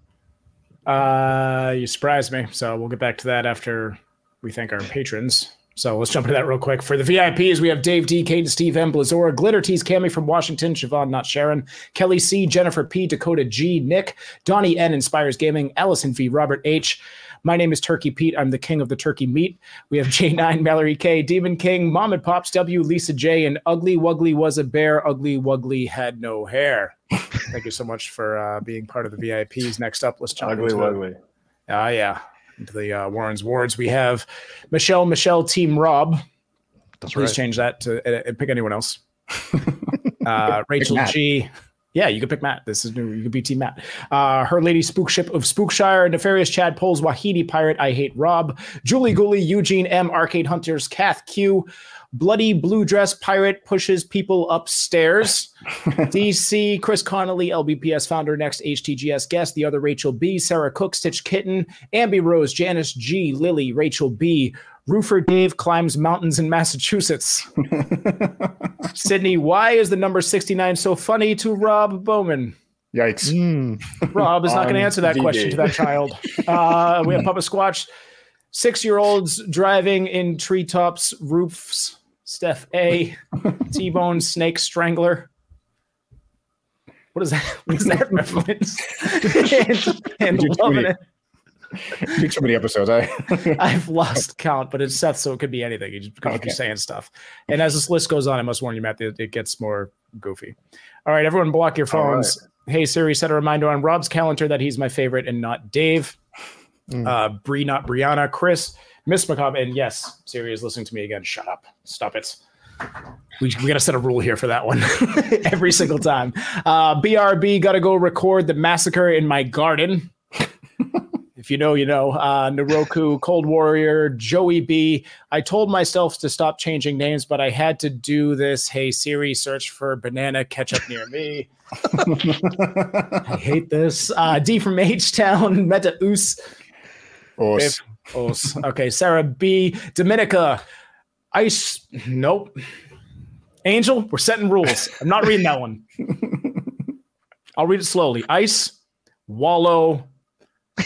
Speaker 1: Uh, you surprised me. So we'll get back to that after we thank our patrons. So let's jump into that real quick. For the VIPs, we have Dave D, Kate, Steve M, Blazora, Glitter Tees, Cami from Washington, Siobhan, not Sharon, Kelly C, Jennifer P, Dakota G, Nick, Donnie N, Inspires Gaming, Allison V, Robert H, my name is Turkey Pete. I'm the king of the turkey meat. We have J9, Mallory K, Demon King, Mom and Pops W, Lisa J, and Ugly Wuggly was a bear. Ugly Wuggly had no hair. Thank you so much for uh, being part of the VIPs. Next up, let's jump
Speaker 7: Ugly Wuggly.
Speaker 1: Ah, uh, yeah into the uh, Warren's wards. We have Michelle, Michelle, Team Rob. That's Please right. change that to uh, pick anyone else. uh, Rachel G. Yeah, you could pick Matt. This is new. You could be Team Matt. Uh, Her Lady Spookship of Spookshire, Nefarious Chad Poles, Wahidi Pirate, I Hate Rob, Julie Gooley, Eugene M, Arcade Hunters, Kath Q, Bloody Blue Dress Pirate pushes people upstairs. DC, Chris Connolly, LBPS founder, next HTGS guest, the other Rachel B, Sarah Cook, Stitch Kitten, Ambi Rose, Janice G, Lily, Rachel B, Roofer Dave climbs mountains in Massachusetts. Sydney, why is the number 69 so funny to Rob Bowman?
Speaker 3: Yikes.
Speaker 6: Mm.
Speaker 1: Rob is not going to answer that
Speaker 7: VD.
Speaker 1: question to that child. Uh, we have Papa Squatch, six year olds driving in treetops, roofs. Steph A, T Bone Snake Strangler. What is that? What is that reference? and and loving
Speaker 3: tweet?
Speaker 1: it.
Speaker 3: Too too many episodes. I
Speaker 1: I've lost count, but it's Seth, so it could be anything. You just
Speaker 3: Okay.
Speaker 1: be saying stuff. And as this list goes on, I must warn you, Matt, that it gets more goofy. All right, everyone, block your
Speaker 3: All right.
Speaker 1: phones. Hey Siri, set a reminder on Rob's calendar that he's my favorite and not Dave.
Speaker 6: Mm.
Speaker 1: Uh, Bree, not Brianna. Chris, Miss McCobb, and yes, Siri is listening to me again. Shut up. Stop it. We, we got to set a rule here for that one every single time. Uh, BRB, got to go record the massacre in my garden. If you know, you know. Uh, Naroku, Cold Warrior, Joey B. I told myself to stop changing names, but I had to do this. Hey Siri, search for banana ketchup near me. I hate this. Uh, D from H Town, Meta Oos.
Speaker 3: Os.
Speaker 1: If- Os. Okay, Sarah B. Dominica. Ice. Nope. Angel, we're setting rules. I'm not reading that one. I'll read it slowly. Ice, Wallow,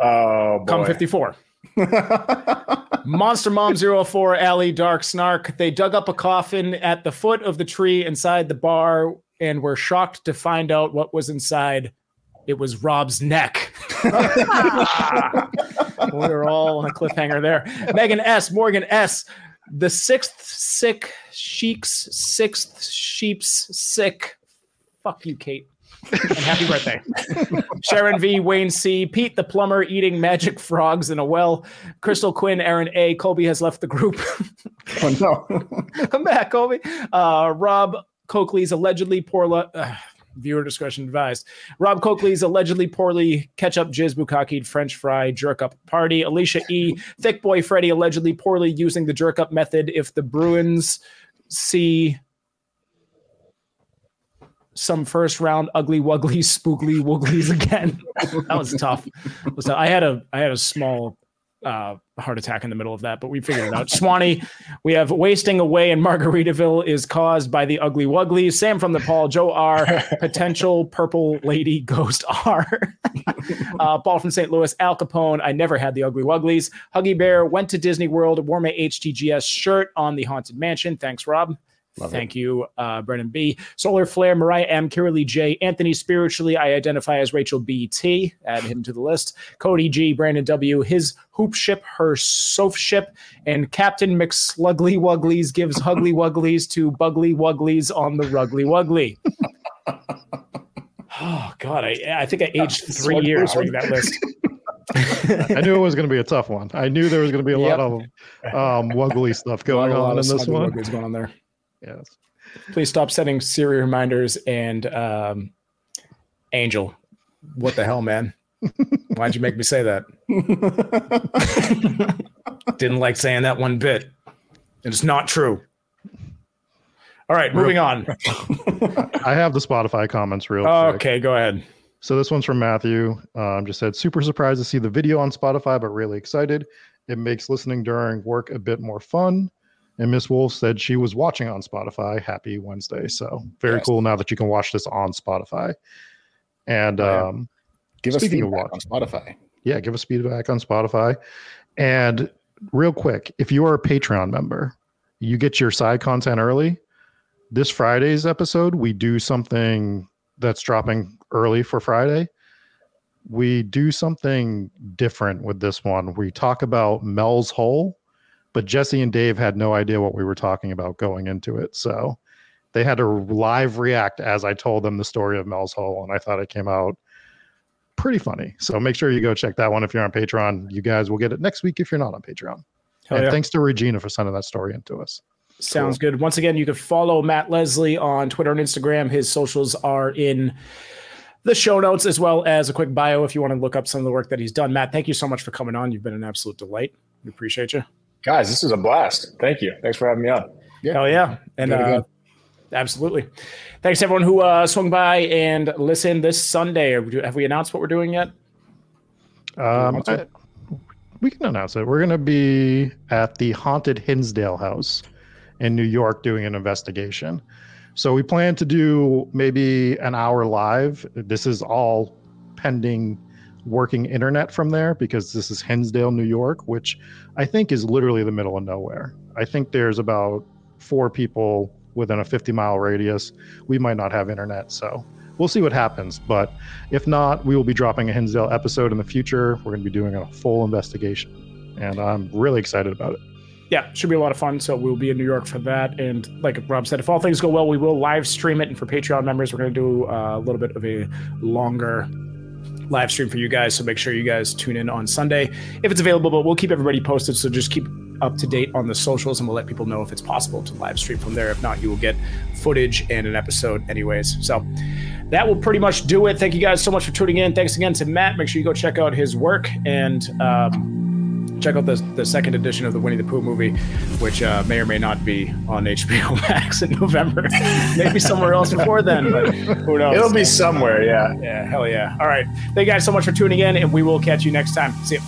Speaker 7: Oh boy.
Speaker 1: Come 54. Monster Mom 04, Alley, Dark Snark. They dug up a coffin at the foot of the tree inside the bar and were shocked to find out what was inside. It was Rob's neck. We're all on a cliffhanger there. Megan S. Morgan S. The sixth sick sheik's sixth sheep's sick. Fuck you, Kate. And happy birthday. Sharon V, Wayne C, Pete the plumber eating magic frogs in a well. Crystal Quinn, Aaron A, Colby has left the group.
Speaker 3: Oh no.
Speaker 1: Come back, Colby. Uh, Rob Coakley's allegedly poor uh, viewer discretion advised. Rob Coakley's allegedly poorly ketchup jizz bukkake French fry jerk up party. Alicia E, thick boy Freddy allegedly poorly using the jerk up method. If the Bruins see some first round ugly wugglies, spookly wooglies again. that was tough. Was tough. I had a I had a small uh, heart attack in the middle of that, but we figured it out. Swanee, we have wasting away in Margaritaville is caused by the ugly wugglies. Sam from the Paul, Joe R, potential purple lady ghost R. uh, Paul from St. Louis, Al Capone. I never had the ugly wugglies. Huggy Bear went to Disney World, wore my HTGS shirt on the Haunted Mansion. Thanks, Rob.
Speaker 3: Love
Speaker 1: Thank you, uh, Brennan B. Solar Flare, Mariah M, Kiralee J, Anthony Spiritually, I identify as Rachel BT. Add him to the list. Cody G, Brandon W, his hoop ship, her soph ship, and Captain McSlugly Wugglies gives Hugly Wugglies to Bugly Wugglies on the Rugly Wugly. oh God, I, I think I aged three
Speaker 3: Slug-
Speaker 1: years reading that list.
Speaker 6: I knew it was going to be a tough one. I knew there was going to be a
Speaker 1: Yep.
Speaker 6: lot of um, wuggly stuff going on in
Speaker 1: of
Speaker 6: this
Speaker 1: Hugly
Speaker 6: one.
Speaker 1: Going on there.
Speaker 6: Yes.
Speaker 1: please stop setting Siri reminders and um, Angel. What the hell, man? Why'd you make me say that? Didn't like saying that one bit. It's not true. All right, moving on.
Speaker 6: I have the Spotify comments real quick.
Speaker 1: Okay, go ahead.
Speaker 6: So this one's from Matthew. Um, just said, super surprised to see the video on Spotify, but really excited. It makes listening during work a bit more fun. And Miss Wolf said she was watching on Spotify. Happy Wednesday. So very cool now that you can watch this on Spotify. And
Speaker 3: Oh, yeah.
Speaker 6: um,
Speaker 3: Give us feedback on. Spotify.
Speaker 6: yeah, give us feedback on Spotify. And real quick, if you are a Patreon member, you get your side content early. This Friday's episode, we do something that's dropping early for Friday. We do something different with this one. We talk about Mel's Hole, but Jesse and Dave had no idea what we were talking about going into it. So they had to live react as I told them the story of Mel's Hole. And I thought it came out pretty funny. So make sure you go check that one if you're on Patreon. You guys will get it next week if you're not on Patreon.
Speaker 1: Hell
Speaker 6: and
Speaker 1: yeah.
Speaker 6: thanks to Regina for sending that story into us.
Speaker 1: Sounds cool. good. Once again, you can follow Matt Leslie on Twitter and Instagram. His socials are in the show notes as well as a quick bio if you want to look up some of the work that he's done. Matt, thank you so much for coming on. You've been an absolute delight. We appreciate you.
Speaker 7: Guys, this is a blast. Thank you. Thanks for having me on.
Speaker 1: Yeah. Hell yeah. And uh, absolutely. Thanks everyone who uh, swung by and listened this Sunday. Have we announced what we're doing yet?
Speaker 6: Um, I, we can announce it. We're going to be at the haunted Hinsdale House in New York doing an investigation. So we plan to do maybe an hour live. This is all pending working internet from there because this is Hinsdale, New York, which I think is literally the middle of nowhere. I think there's about four people within a 50 mile radius. We might not have internet, so we'll see what happens. But if not, we will be dropping a Hinsdale episode in the future. We're going to be doing a full investigation, and I'm really excited about it
Speaker 1: yeah, should be a lot of fun. So we'll be in New York for that. And like Rob said, if all things go well, we will live stream it. And for Patreon members, we're going to do uh, a little bit of a longer live stream for you guys. So make sure you guys tune in on Sunday if it's available. But we'll keep everybody posted. So just keep up to date on the socials and we'll let people know if it's possible to live stream from there. If not, you will get footage and an episode, anyways. So that will pretty much do it. Thank you guys so much for tuning in. Thanks again to Matt. Make sure you go check out his work and, um, check out the, the second edition of the Winnie the Pooh movie, which uh, may or may not be on HBO Max in November. Maybe somewhere else before then, but who knows?
Speaker 7: It'll be somewhere, yeah.
Speaker 1: Yeah, hell yeah. All right. Thank you guys so much for tuning in, and we will catch you next time. See you.